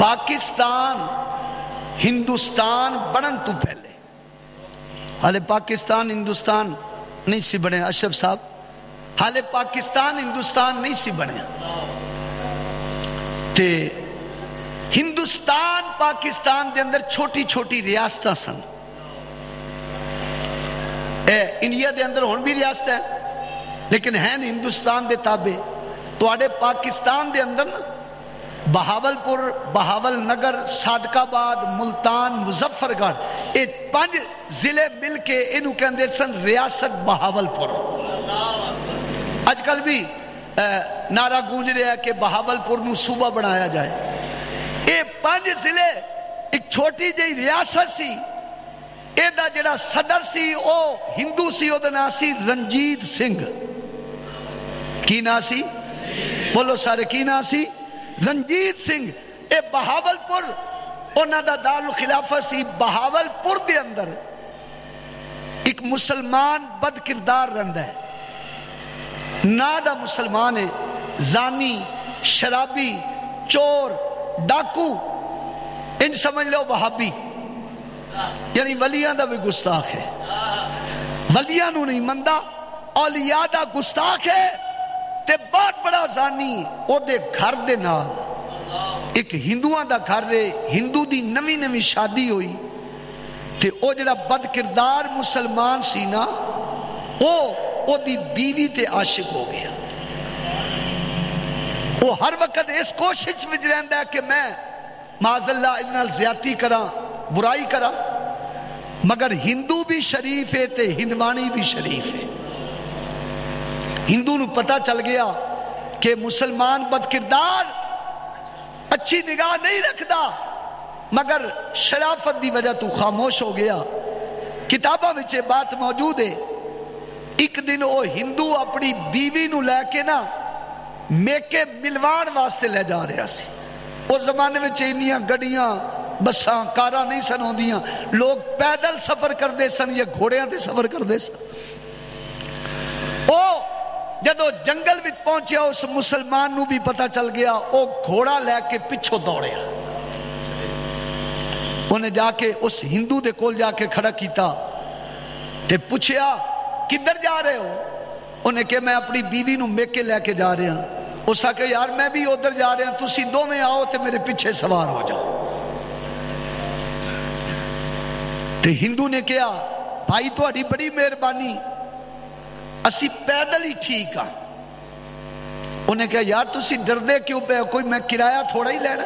पाकिस्तान हिंदुस्तान बनन तू पहले। हाले पाकिस्तान, हिंदुस्तान नहीं सी बने, अशरफ साहब। हाले पाकिस्तान, हिंदुस्तान नहीं सी बने। ते हिंदुस्तान, पाकिस्तान के अंदर छोटी छोटी रियासत सन। ए, इंडिया के अंदर हूँ भी रियासत है, लेकिन है हिंदुस्तान के ताबे। थोड़े पाकिस्तान के अंदर ना बहावलपुर बहावल नगर सादकाबाद, मुल्तान, मुजफ्फरगढ़, ये पाँच ज़िले मिल के इन कहते सन रियासत बहावलपुर। अजकल भी नारा गूंज रहा है कि बहावलपुर सूबा बनाया जाए। ये पाँच ज़िले एक छोटी जी रियासत सी एदा जड़ा सदर सी, ओ हिंदू सी ओदा ना सी रंजीत सिंह। की ना सी? बोलो सारे, की ना रंजीत सिंह ये बहावलपुर उन्होंने दारुल खिलाफत सी बहावलपुर के अंदर। एक मुसलमान बद किरदार रहा है। ना दा मुसलमान है, जानी, शराबी, चोर, डाकू इन समझ लो वहाबी। यानी वलिया का भी गुस्ताख है। वलिया नहीं मनता औलिया का गुस्ताख है। ਤੇ ਬਹੁਤ ਬੜਾ ਜ਼ਾਨੀ ਉਹਦੇ ਘਰ ਦੇ ਨਾਲ ਇੱਕ ਹਿੰਦੂਆਂ ਦਾ ਘਰ ਰੇ ਹਿੰਦੂ ਦੀ ਨਵੀਂ ਨਵੀਂ ਸ਼ਾਦੀ ਹੋਈ ਤੇ ਉਹ ਜਿਹੜਾ ਬਦ ਕਿਰਦਾਰ ਮੁਸਲਮਾਨ ਸੀ ਨਾ ਉਹ ਉਹਦੀ ਬੀਵੀ ਤੇ ਆਸ਼ਿਕ ਹੋ ਗਿਆ ਉਹ ਹਰ ਵਕਤ ਇਸ ਕੋਸ਼ਿਸ਼ ਵਿੱਚ ਰਹਿੰਦਾ ਹੈ ਕਿ ਮੈਂ ਮਾਜ਼ੱਲਾ ਇਹਦੇ ਨਾਲ ਜ਼ਿਆਤੀ ਕਰਾਂ ਬੁਰਾਈ ਕਰਾਂ ਮਗਰ ਹਿੰਦੂ ਵੀ ਸ਼ਰੀਫ ਹੈ ਤੇ ਹਿੰਦਵਾਣੀ ਵੀ ਸ਼ਰੀਫ हिंदू पता चल गया कि मुसलमान बदकिरदार, अच्छी निगाह नहीं रखता, मगर शराफत की वजह तू खामोश हो गया। किताबों में बात मौजूद है एक दिन वो हिंदू अपनी बीवी नु लैके ना मेके मिलवाण वास्ते ले जा रहा सी। उस जमाने में इनिया गड्डिया बसा कारा नहीं सन आदियाँ लोग पैदल सफ़र करते सन, या घोड़िया से सफ़र करते सन। ओ ਜਦੋਂ ਜੰਗਲ ਵਿੱਚ ਪਹੁੰਚਿਆ ਉਸ ਮੁਸਲਮਾਨ ਨੂੰ ਵੀ ਪਤਾ ਚੱਲ ਗਿਆ ਉਹ ਘੋੜਾ ਲੈ ਕੇ ਪਿੱਛੋਂ ਦੌੜਿਆ ਉਹਨੇ ਜਾ ਕੇ ਉਸ ਹਿੰਦੂ ਦੇ ਕੋਲ ਜਾ ਕੇ ਖੜਾ ਕੀਤਾ ਤੇ ਪੁੱਛਿਆ ਕਿੱਧਰ ਜਾ ਰਹੇ ਹੋ ਉਹਨੇ ਕਿਹਾ ਮੈਂ ਆਪਣੀ ਬੀਵੀ ਨੂੰ ਮੇਕੇ ਲੈ ਕੇ ਜਾ ਰਿਹਾ ਉਸ ਆਖਿਆ ਯਾਰ ਮੈਂ ਵੀ ਉਧਰ ਜਾ ਰਿਹਾ ਤੁਸੀਂ ਦੋਵੇਂ ਆਓ ਤੇ ਮੇਰੇ ਪਿੱਛੇ ਸਵਾਰ ਹੋ ਜਾਓ ਤੇ ਹਿੰਦੂ ਨੇ ਕਿਹਾ ਭਾਈ ਤੁਹਾਡੀ ਬੜੀ ਮਿਹਰਬਾਨੀ ਅਸੀਂ ਪੈਦਲ ਹੀ ਠੀਕ ਆ ਉਹਨੇ ਕਿਹਾ ਯਾਰ ਤੁਸੀਂ ਡਰਦੇ ਕਿਉਂ ਪਏ ਹੋ? ਕੋਈ ਮੈਂ ਕਿਰਾਇਆ ਥੋੜਾ ਹੀ ਲੈਣਾ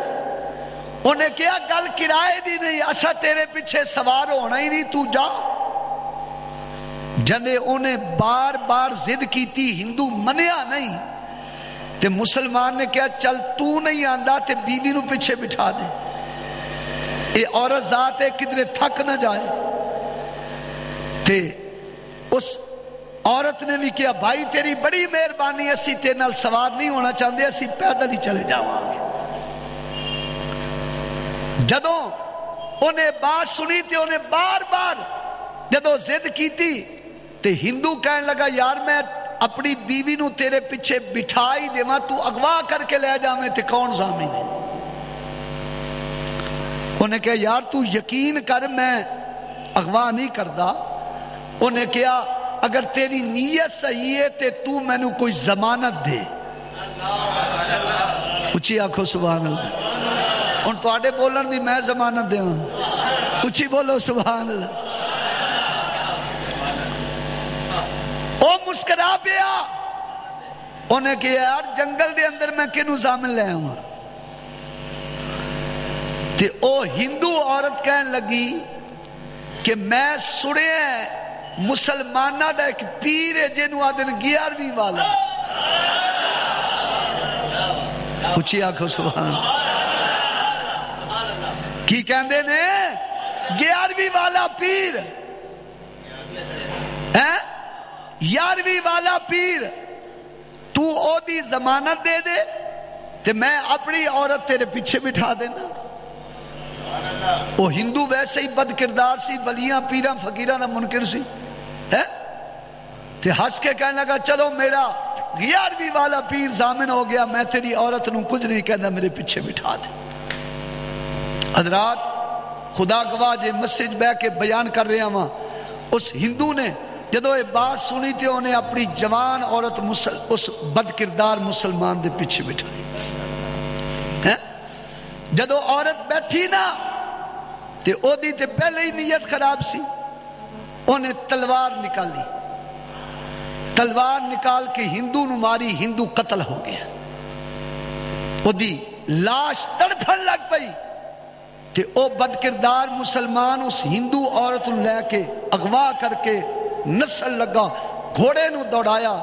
ਉਹਨੇ ਕਿਹਾ ਗੱਲ ਕਿਰਾਏ ਦੀ ਨਹੀਂ ਅਸਾਂ ਤੇਰੇ ਪਿੱਛੇ ਸਵਾਰ ਹੋਣਾ ਹੀ ਨਹੀਂ ਤੂੰ ਜਾ ਜਨੇ ਉਹਨੇ ਬਾਰ-ਬਾਰ ਜ਼ਿੱਦ ਕੀਤੀ ਹਿੰਦੂ ਮੰਨਿਆ ਨਹੀਂ ਤੇ ਮੁਸਲਮਾਨ ਨੇ ਕਿਹਾ ਚੱਲ ਤੂੰ ਨਹੀਂ ਆਂਦਾ ਤੇ ਬੀਵੀ ਨੂੰ ਪਿੱਛੇ ਬਿਠਾ ਦੇ ਇਹ ਔਰਤ ਜ਼ਾਤ ਹੈ ਕਿਧਰੇ ਥੱਕ ਨਾ ਜਾਏ ਤੇ ਉਸ औरत ने भी किया, भाई, तेरी बड़ी मेहरबानी असी तेरे सवार नहीं होना चाहते असी पैदल ही चले जावांगे। जदों उन्हें बात सुनी तो उन्हें बार बार जो जिद की हिंदू कह लगा, यार, मैं अपनी बीवी नु तेरे पिछे बिठा ही देव, तू अगवा करके लै जावे तो कौन सामी ने उन्हें कहा, यार, तू यकीन कर, मैं अगवा नहीं करता उन्हें कहा अगर तेरी नीयत सही है तो तू मैन कोई जमानत दे। उची आखो सुबह हूँ थोड़े बोलन की मैं जमानत देव। उची बोलो सुबह मुस्करा पिया। उन्हें यार, जंगल अंदर मैं किनू सामन हिंदू औरत कह लगी कि, मैं सुने मुसलमाना का एक पीर है जिन्हों आदन ग्यारहवीं वाला। उची आखो सुबहान की कहते ने? ग्यारहवीं वाला पीर। है? यारहवीं वाला पीर। तू ओदी जमानत दे दे, ते मैं अपनी औरत तेरे पीछे बिठा देना। वो हिंदू वैसे ही बद किरदार सी, बलियाँ, पीर, फकीर का मुनकर सी। है? ते के कहने लगा, चलो मेरा ग्यारहवीं वाला पीर जामिन हो गया, मैं तेरी औरत न कुछ नहीं कहना, मेरे पीछे बिठा दे। हजरात, खुदा गवाह जे मस्जिद बह के बयान कर रहा वहाँ उस हिंदू ने जो ये बात सुनी तो उन्हें अपनी जवान औरत मुसल, उस बदकिरदार मुसलमान के पीछे बिठाई है? जो औरत बैठी ना तो पहले ही नीयत खराब सी। उन्हें तलवार निकाली तलवार निकाल के हिंदू न मारी, हिंदू कतल हो गया। उदी लाश तड़फन लग पी कि बद किरदार मुसलमान उस हिंदू औरत लैके अगवा करके नसल लगा, घोड़े न दौड़ाया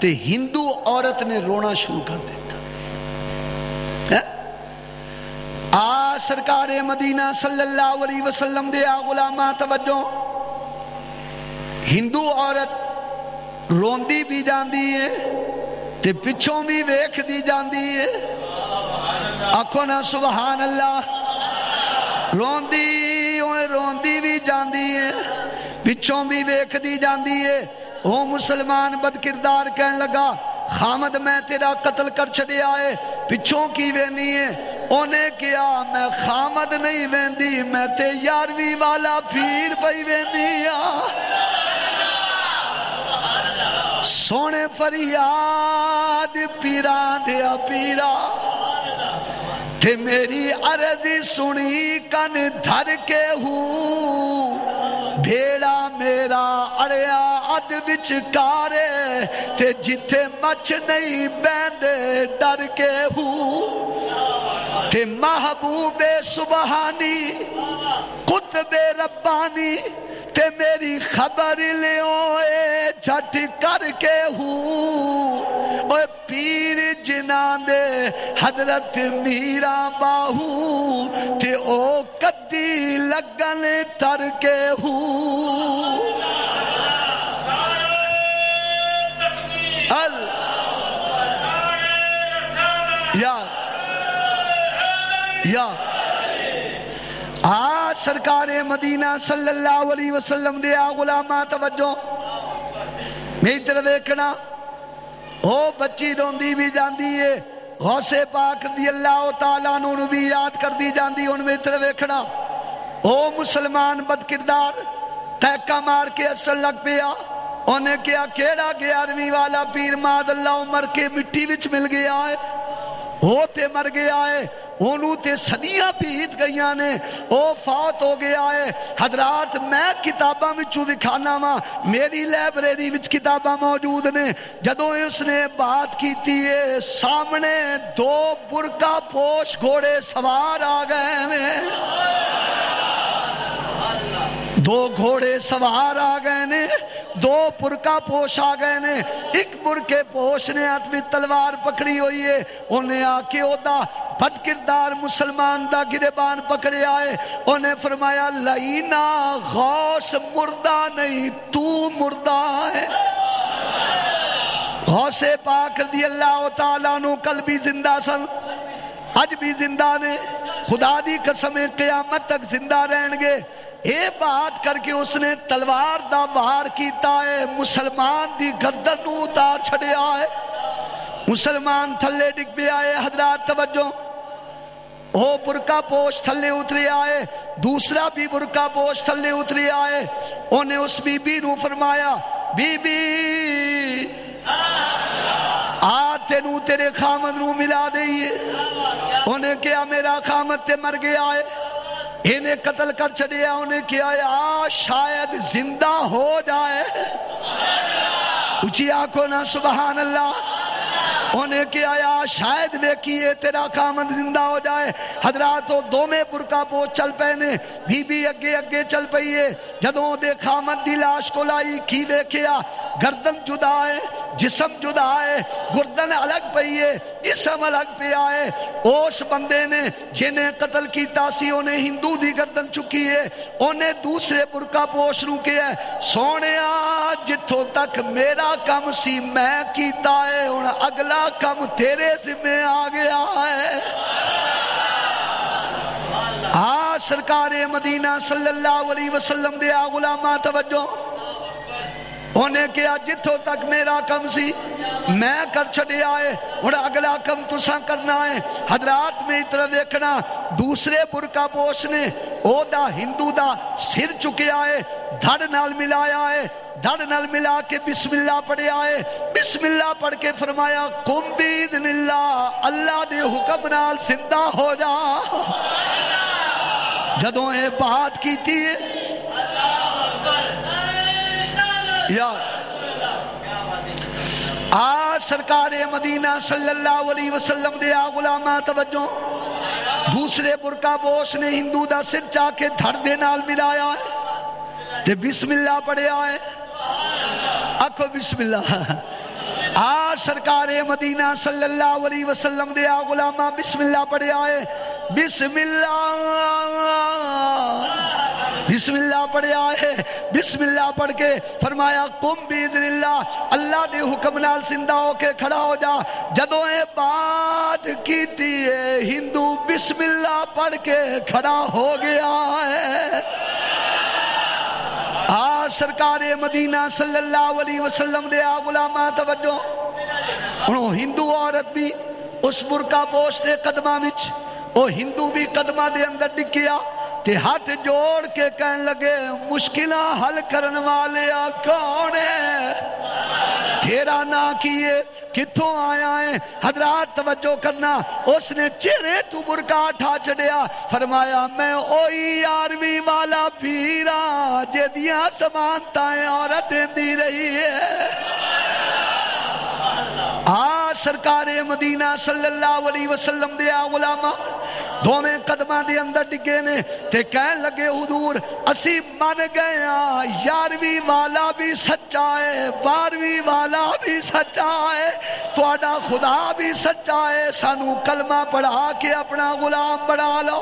तो हिंदू औरत ने रोना शुरू कर दिया। आ सरकार मदीना सल अला वसलम दे गुलामा तवजो ਹਿੰਦੂ ਔਰਤ ਰੋਂਦੀ ਵੀ ਜਾਂਦੀ ਏ ਤੇ ਪਿੱਛੋਂ ਵੀ ਵੇਖਦੀ ਜਾਂਦੀ ਏ ਆਖੋ ਨਾ ਸੁਭਾਨ ਅੱਲਾਹ ਰੋਂਦੀ ਓਏ ਰੋਂਦੀ ਵੀ ਜਾਂਦੀ ਏ ਪਿੱਛੋਂ ਵੀ ਵੇਖਦੀ ਜਾਂਦੀ ਏ ਉਹ ਮੁਸਲਮਾਨ ਬਦਕਿਰਦਾਰ ਕਹਿਣ ਲੱਗਾ ਖਾਮਦ ਮੈਂ ਤੇਰਾ ਕਤਲ ਕਰ ਛੜਿਆ ਏ ਪਿੱਛੋਂ ਕੀ ਵੇਨੀ ਏ ਉਹਨੇ ਕਿਹਾ ਮੈਂ ਖਾਮਦ ਨਹੀਂ ਵੇਂਦੀ ਮੈਂ ਤੇ ਯਾਰਵੀਂ ਵਾਲਾ ਪੀਰ ਪਈ ਵੇਂਦੀ सोने फरियाद पीरा दिया पीरा ते मेरी अरज सुनी, कन धर के हू। भेड़ा मेरा अड़िया अद बिच कारे ते जिथे मच नहीं बैंदे, डर के हू। थे महबूबे सुबहानी, कुतबे रब्बानी, ते मेरी खबर लियो झट करके हूँ। ओए पीर जिना दे हज़रत मीरा बाहू, ते ओ कदी लगन तर के हूँ। अल यार या। आ सरकार मदीना सल्लल्लाहु अलैहि वसल्लम दे आ गुलामा तवज्जो मेरी तरफ़ देखना ओ बच्ची रोंदी भी जाती है गौसे पाक दी अल्लाह तआला नु भी याद कर दी जाती हुन मेरी तरफ़ देखना ओ मुसलमान बदकिरदार तैका मार के असल लग पिया उन्हें क्या केड़ा ग्यारहवीं वाला पीर माद अल्लाह उमर के मिट्टी विच मिल गया है होते मर गया है ਉਹਨੂੰ ਤੇ ਸਦੀਆਂ ਬੀਤ ਗਈਆਂ ਨੇ ਉਹ ਫੌਤ ਹੋ ਗਿਆ ਹੈ ਹਜ਼ਰਤ ਮੈਂ ਕਿਤਾਬਾਂ ਵਿੱਚੋਂ ਵਿਖਾਣਾ ਵਾ ਮੇਰੀ ਲਾਇਬ੍ਰੇਰੀ ਵਿੱਚ ਕਿਤਾਬਾਂ ਮੌਜੂਦ ਨੇ ਜਦੋਂ ਉਸਨੇ ਬਾਤ ਕੀਤੀ ਏ ਸਾਹਮਣੇ ਦੋ ਬੁਰਕਾ ਪੋਸ਼ ਘੋੜੇ ਸਵਾਰ ਆ ਗਏ ਨੇ ਦੋ ਘੋੜੇ ਸਵਾਰ ਆ ਗਏ ਨੇ दो पुरका पोश आ गए ने। एक पुरके पोश ने हाथ में तलवार पकड़ी हुई है। उन्हें आके ओदा बद किरदार मुसलमान का गिरेबान पकड़े आए। उन्हें फरमाया, लईना गौस मुर्दा नहीं, तू मुर्दा है। हौसे पाक दी अल्लाह तला कल भी ज़िंदा सन अज भी ज़िंदा ने। खुदा दी कसम, क्यामत तक ज़िंदा रहन गए ਇਹ ਬਾਤ ਕਰਕੇ ਉਸਨੇ ਤਲਵਾਰ ਦਾ ਵਾਰ ਕੀਤਾ ਹੈ ਮੁਸਲਮਾਨ ਦੀ ਗਰਦਨ ਨੂੰ ਉਤਾਰ ਛੜਿਆ ਹੈ ਮੁਸਲਮਾਨ ਥੱਲੇ ਡਿੱਗ ਪਿਆ ਹੈ ਹਜ਼ਰਤ ਤਵੱਜੋ ਉਹ ਬੁਰਕਾ ਪੋਸ਼ ਥੱਲੇ ਉਤਰਿਆ ਹੈ ਦੂਸਰਾ ਵੀ ਬੁਰਕਾ ਪੋਸ਼ ਥੱਲੇ ਉਤਰਿਆ ਹੈ ਉਹਨੇ ਉਸ ਬੀਬੀ ਨੂੰ ਫਰਮਾਇਆ ਬੀਬੀ ਆ ਤੈਨੂੰ ਤੇਰੇ ਖਾਮਦ ਨੂੰ ਮਿਲਾ ਦਈਏ ਉਹਨੇ ਕਿਹਾ ਮੇਰਾ ਖਾਮਦ ਤੇ ਮਰ ਗਿਆ ਹੈ इन्हें कत्ल कर छड़िया, उन्हें किया या शायद ज़िंदा हो जाए। उची आँखों ना सुबहान अल्लाह। उन्हें किया आ शायद वेखिए तेरा कामन ज़िंदा हो जाए। हजरात तो दोवें बुरका पोच चल पे ने बीबी अगे अगे चल पई है जदों दे खामद दी लाश को लाई की वेखिया गर्दन जुदा है जिसम जुदा है गुर्दन अलग पई है जिसम अलग पिया है उस बंदे ने, जिन्हें कत्ल किया सी, उन्हें हिंदू दी गर्दन चुकी है। उन्हें दूसरे बुरका पोश नु किया सोने जिथों तक मेरा कम सी मैं कीता है, हुन अगला कम तेरे जिम्मे आ गया है। आ सरकार मदीना सल्लल्लाहु अलैहि वसल्लम दे आ गुलामा तवज्जो। उन्हें कहा जिथों तक मेरा कम सी, मैं कर छड़िया है हूँ अगला कम तुसा करना है। हजरात में इतना वेखना, दूसरे बुरका पोश ने ओदा हिंदू दा सिर चुकया है धड़ नाल मिलाया है धड़ नाल मिला के बिस्मिल्ला पढ़िया है बिस्मिल्ला पढ़ के फरमाया कुंबीद अल्लाह दे हुक्म नाल सिंधा हो जा। जदों ये बात की या आ सरकार मदीना सल्लल्लाहु अलैहि वसल्लम दे आ गुलामा तवज्जो। दूसरे बुरका बोस ने हिंदू दा सिर चा के धड़ दे नाल मिलाया है। ते बिस्मिल्लाह पढ़िया है आखो बिस्मिल्लाह। आ सरकार मदीना सल्लल्लाहु अलैहि वसल्लम दे आ गुलामा बिस्मिल्लाह पढ़िया है बिस्मिल्लाह। बिस्मिल्लाह पढ़िया है बिस्मिल्लाह पढ़ के फरमाया, कुम बीजनिल्ला अल्लाह दे हुक्म नाल ज़िंदा होके खड़ा हो जा। जदों ये बात की है हिंदू बिस्मिल्ला पढ़ के खड़ा हो गया है। हाँ सरकार मदीना सल्लल्लाहु अलैहि वसल्लम दे आ, गुलामा, तवज्जो। हूँ हिंदू औरत भी उस बुरका पोश के कदमा विच, ओ हिंदू भी कदमा दे अंदर डिगिया ते हाथ जोड़ के कहन लगे, मुश्किल हल करने वाले कौन है? घेरा ना किए कितों आया है? हजरात तवज्जो करना। उसने चेहरे तू बुरका ठा चढ़िया। फरमाया, मैं ओई आर्मी वाला पीरा हाँ, जे दिया समानताएँ औरत दी रही है। आ सरकारे मदीना सल्लल्लाहु अलैहि वसल्लम दे आ, गुलामा। दोवें कदमां दे अंदर डिगे ने ते कहन लगे हुजूर असी मन गए आ यारवीं वाला भी सच्चा है बारहवीं वाला भी सच्चा है ਤੁਹਾਡਾ खुदा भी सच्चा है सानू कलमा पढ़ा के अपना गुलाम बना लो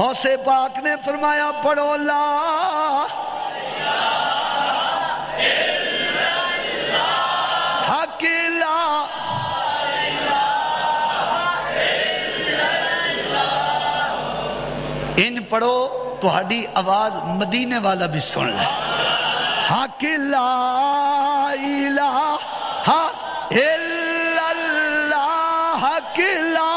औसे पाक ने फरमाया पढ़ो ला इन पढ़ो तो आवाज़ मदीने वाला भी सुन ले। हा, कि ला हकिला हकिला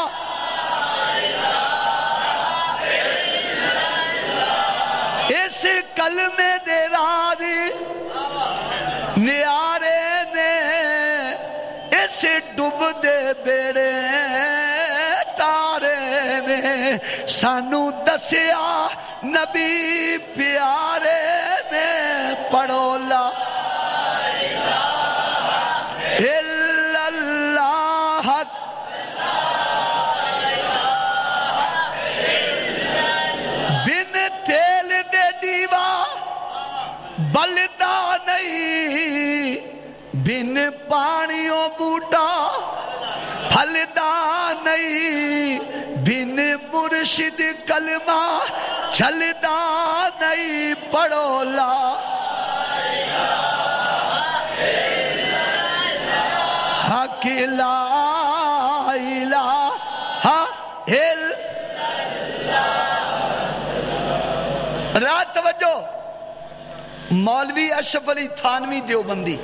इस कल में देरा न्यारे ने, इस डुबदे बेड़े सानू दसिया, नबी प्यारे ने पड़ोला बिन तेल दे दीवा, बलदा नहीं। बिन पानियों बूटा, फलदा नहीं। बिन मुर्शिद कलमा चलदा नहीं पड़ोला। हकिला इलाहा इल रात तवज्जो मौलवी अशरफ अली थानवी देवबंदी।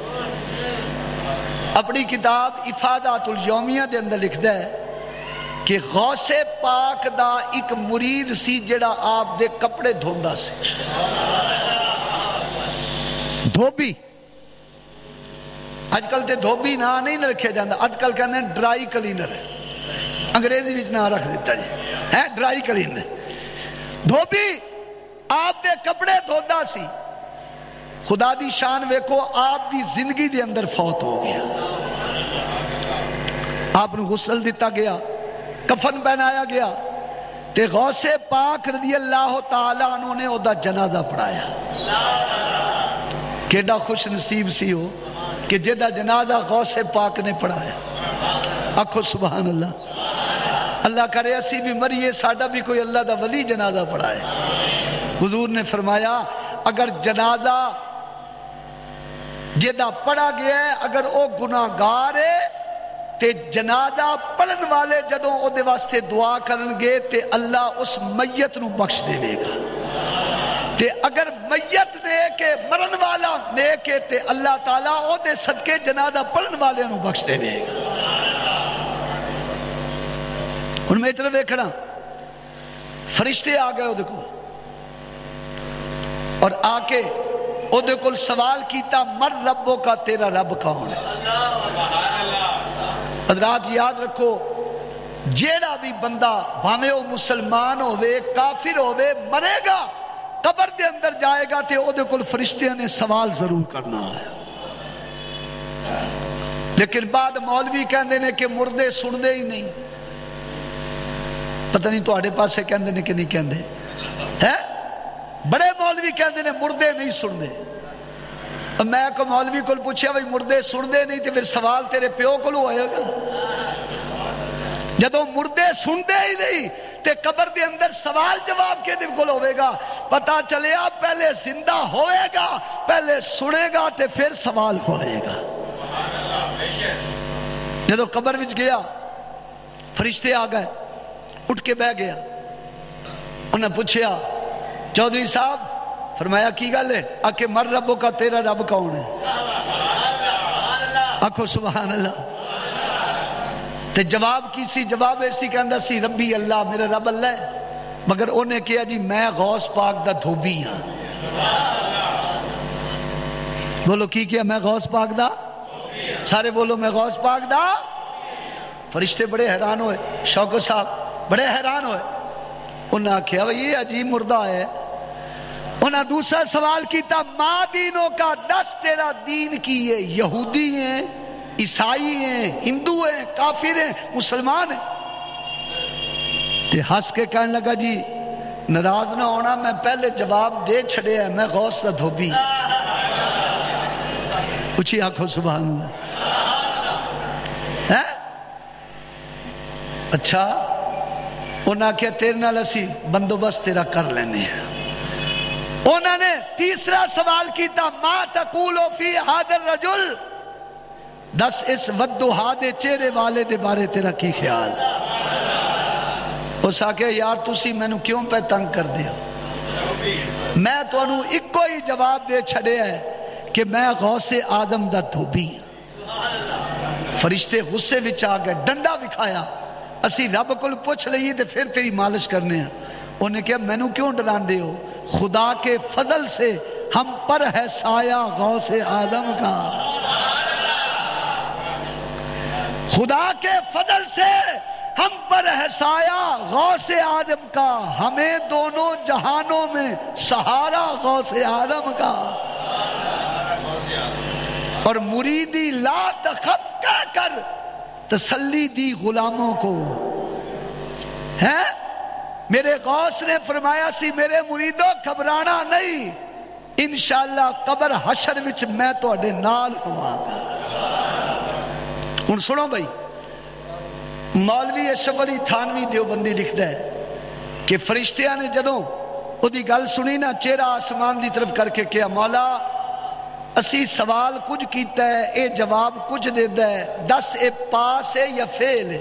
अपनी किताब इफादातुल यौमिया के अंदर लिखता है। कि गौसे पाक दा एक मुरीद सी जेड़ा आप दे कपड़े धोंदा सी। धोबी। अजकल ते धोबी ना, नहीं रखा जाता अजकल कहते ड्राई क्लीनर अंग्रेज़ी ना रख दिता जी। है ड्राई क्लीनर धोबी, आप दे कपड़े धोदा सी। खुदा दी शान वेखो, आप दी ज़िंदगी अंदर फौत हो गया। आप गुसल दिता गया। कफन पहनाया गया ते गौसे पाक रदी अल्लाह तआला उन्होंने जनाजा पढ़ाया। केडा खुश नसीब सी हो कि जेदा जनाजा गौसे पाक ने पढ़ाया। आखो सुबहान अल्लाह अल्लाह करे, असी भी मरिए, साडा भी कोई अल्लाह दा वली जनाजा पढ़ाए। हुजूर ने फरमाया, अगर जनाजा जेदा पढ़ा गया है, अगर वो गुनागार है ते जनाजा पढ़न वाले ओदे वास्ते दुआ करनगे, ते अल्लाह उस मैयत नु बख्श देवेगा। ते अगर मैयत ने के मरन वाला ने के ते अल्लाह ताला सदके जनाजा पढ़न वाले बख्श देवेगा। हुन मैं इधर देखना फरिश्ते आ गए को और आके को सवाल किया मर रबो का तेरा रब कौन है? हजरात याद रखो, जेड़ा भी बंदा भावे वो मुसलमान होवे, काफिर होवे, मरेगा, कबर के अंदर जाएगा तो ओदे को फरिश्तिया ने सवाल ज़रूर करना है। लेकिन बाद मौलवी कहते ने कि मुर्दे सुनते ही नहीं। पता नहीं थोड़े पासे कहते ने कि नहीं कहते है? बड़े मौलवी कहते ने मुर्दे नहीं सुनते मैं को मौलवी को पूछा मुर्दे सुनते नहीं तो फिर सवाल तेरे प्यो को होएगा जदों मुर्दे सुनते ही नहीं, ते कबर के अंदर सवाल जवाब के होगा पता चलिया पहले ज़िंदा होएगा पहले सुनेगा ते फिर सवाल होएगा जदों कबर विच गया, फरिश्ते आ गए, उठ के बह गया। उन्हें पूछया, चौधरी साहब फरमाया, की गल है? मर रबो का, तेरा रब कौन है? आखो सुबह अल्लाह जवाब की सी? जवाब ऐसी कहता सी रबी अल्लाह, मेरा रब अल्लाह मगर उन्हें कहा जी, मैं गौस पाक दा धोबी हाँ। बोलो, की किया, मैं गौस पाक दा? सारे बोलो, मैं गौस पाक दा। फरिश्ते बड़े हैरान होए। शौकत साहब बड़े हैरान होए। उन्हें आख्या भाई ये अजीब मुर्दा है। उन्हें दूसरा सवाल किया माँ दीनों का दस तेरा दीन की है यहूदी है, ईसाई है, हिंदू हैं, काफिर हैं, मुसलमान हैं। ते हंस के कहने लगा, जी, नाराज़ ना होना, मैं पहले जवाब दे छड़े है, मैं गौस का धोबी। उची आखो सुबह है? अच्छा उन्हें आख्या, तेरे नाल असी बंदोबस्त तेरा कर लेने उन्होंने तीसरा सवाल किया मा तकूलो फ़ी हादर रजुल? दस, इस वदुहा दे चेहरे वाले दे बारे तेरा की ख्याल? उस आके यार, तुसी मैनू क्यों पे तंग कर दिया मैं थोनू तो इको ही जवाब दे छड़े है कि मैं गौसे आदम दा धोबी फरिश्ते गुस्से विच आ गए, डंडा विखाया। असी रब को पुछ लीए तो फिर तेरी मालिश करने उन्हें क्या मैनू क्यों डराते हो? खुदा के फजल से हम पर है साया गौ से आदम का। खुदा के फजल से हम पर है साया गौ से आदम का। हमें दोनों जहानों में सहारा गौ से आदम का। और मुरीदी ला तखफ कर तसल्ली दी गुलामों को। है? मेरे गौस ने फरमाया सी मेरे मुरीदो घबराना नहीं इनशाला कबर हशर विच मैं थोड़े नाल होवांगा हूं सुनो भाई मौलवी अशफ अली थानवी देवबंदी लिखता है कि फरिश्तिया ने जदों ਉਹਦੀ ਗੱਲ ਸੁਣੀ ਨਾ ਚਿਹਰਾ ਆਸਮਾਨ ਦੀ ਤਰਫ ਕਰਕੇ ਕਿਹਾ ਮੌਲਾ ਅਸੀਂ ਸਵਾਲ ਕੁਝ ਕੀਤਾ ਹੈ ਇਹ ਜਵਾਬ ਕੁਝ ਦਿੰਦਾ ਹੈ ਦੱਸ ਇਹ ਪਾਸ ਹੈ ਜਾਂ ਫੇਲ ਹੈ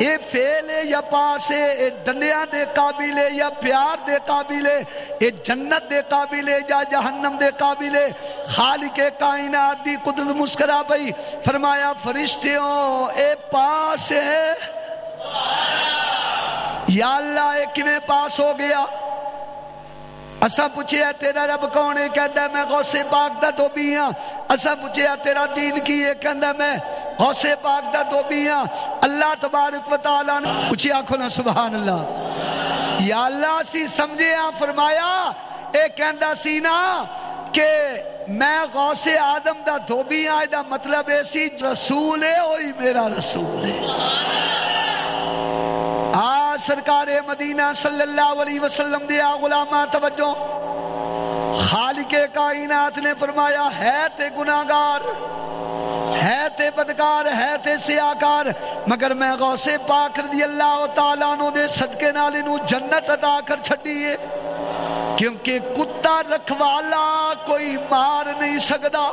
ये फेल या पास है, ये डंडिया दे काबिल या प्यार दे काबिल है, ये जन्नत दे काबिल है या जहन्नम दे काबिल है। खाल के कायनात दी कुदरत मुस्करा पई, फरमाया फरिश्ते हो पास है। या अल्लाह, ये किवें पास हो गया? असा पूछया तेरा रब कौन है? कहता मैं गौसे पाक का धोबी हाँ। असा पूछया तेरा दीन की है? कहता मैं गौसे पाक का धोबी हाँ। अल्लाह तबारक बताला पूछी आखो ना सुबहान अल्लाह या अल्लाह सी समझे आ फरमाया ये कहता सी ना कि मैं गौसे आदम का धोबी हाँ यदा मतलब ये रसूल है वही मेरा रसूल है आ सरकार मदीना सल्लल्लाहु अलैहि वसल्लम दिया गुलामा तवज्जो। खालिके कायनात ने फरमाया, है ते गुनाहगार, है ते बदकार, है ते सियाकार, मगर मैं गौसे पाक रदी अल्लाह तआला नु दे सदके नाल इनु जन्नत अता कर छड़ी है क्योंकि कुत्ता रखवाला कोई मार नहीं सकदा।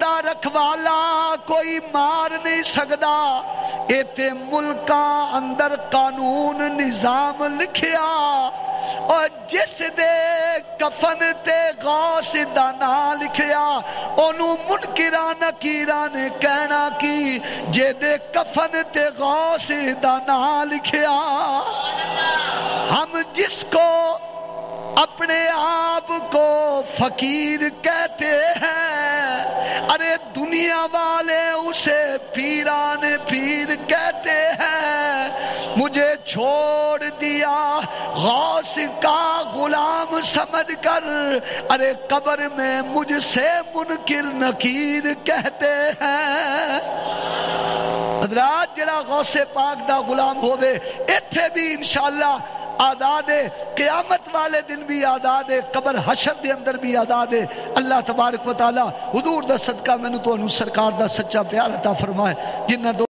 कुत्ता रखवाला कोई मार नहीं सकदा। इते मुल्का अंदर कानून, निज़ाम लिखिया। और जिस दे कफन ते दा ना लिखिया, ओनू मुनकिरा नकीरा ने कहना की जे दे कफन ते गौस दा ना लिखिया। हम जिसको अपने आप को फकीर कहते हैं। अरे दुनिया वाले उसे पीरान पीर कहते हैं। मुझे छोड़ दिया, गौस का गुलाम समझकर अरे कब्र में मुझसे मुनकिर नकीर कहते हैं। जरा गौसे पाक दा गुलाम होवे इथे भी इंशाल्लाह आदाद है। क्यामत वाले दिन भी आदाद है। कबर हशर के अंदर भी आदाद है। अल्लाह तबारक वाली हजूर का सदका मैंने तो सरकार का सच्चा प्यार अता फरमाए, जिन्हें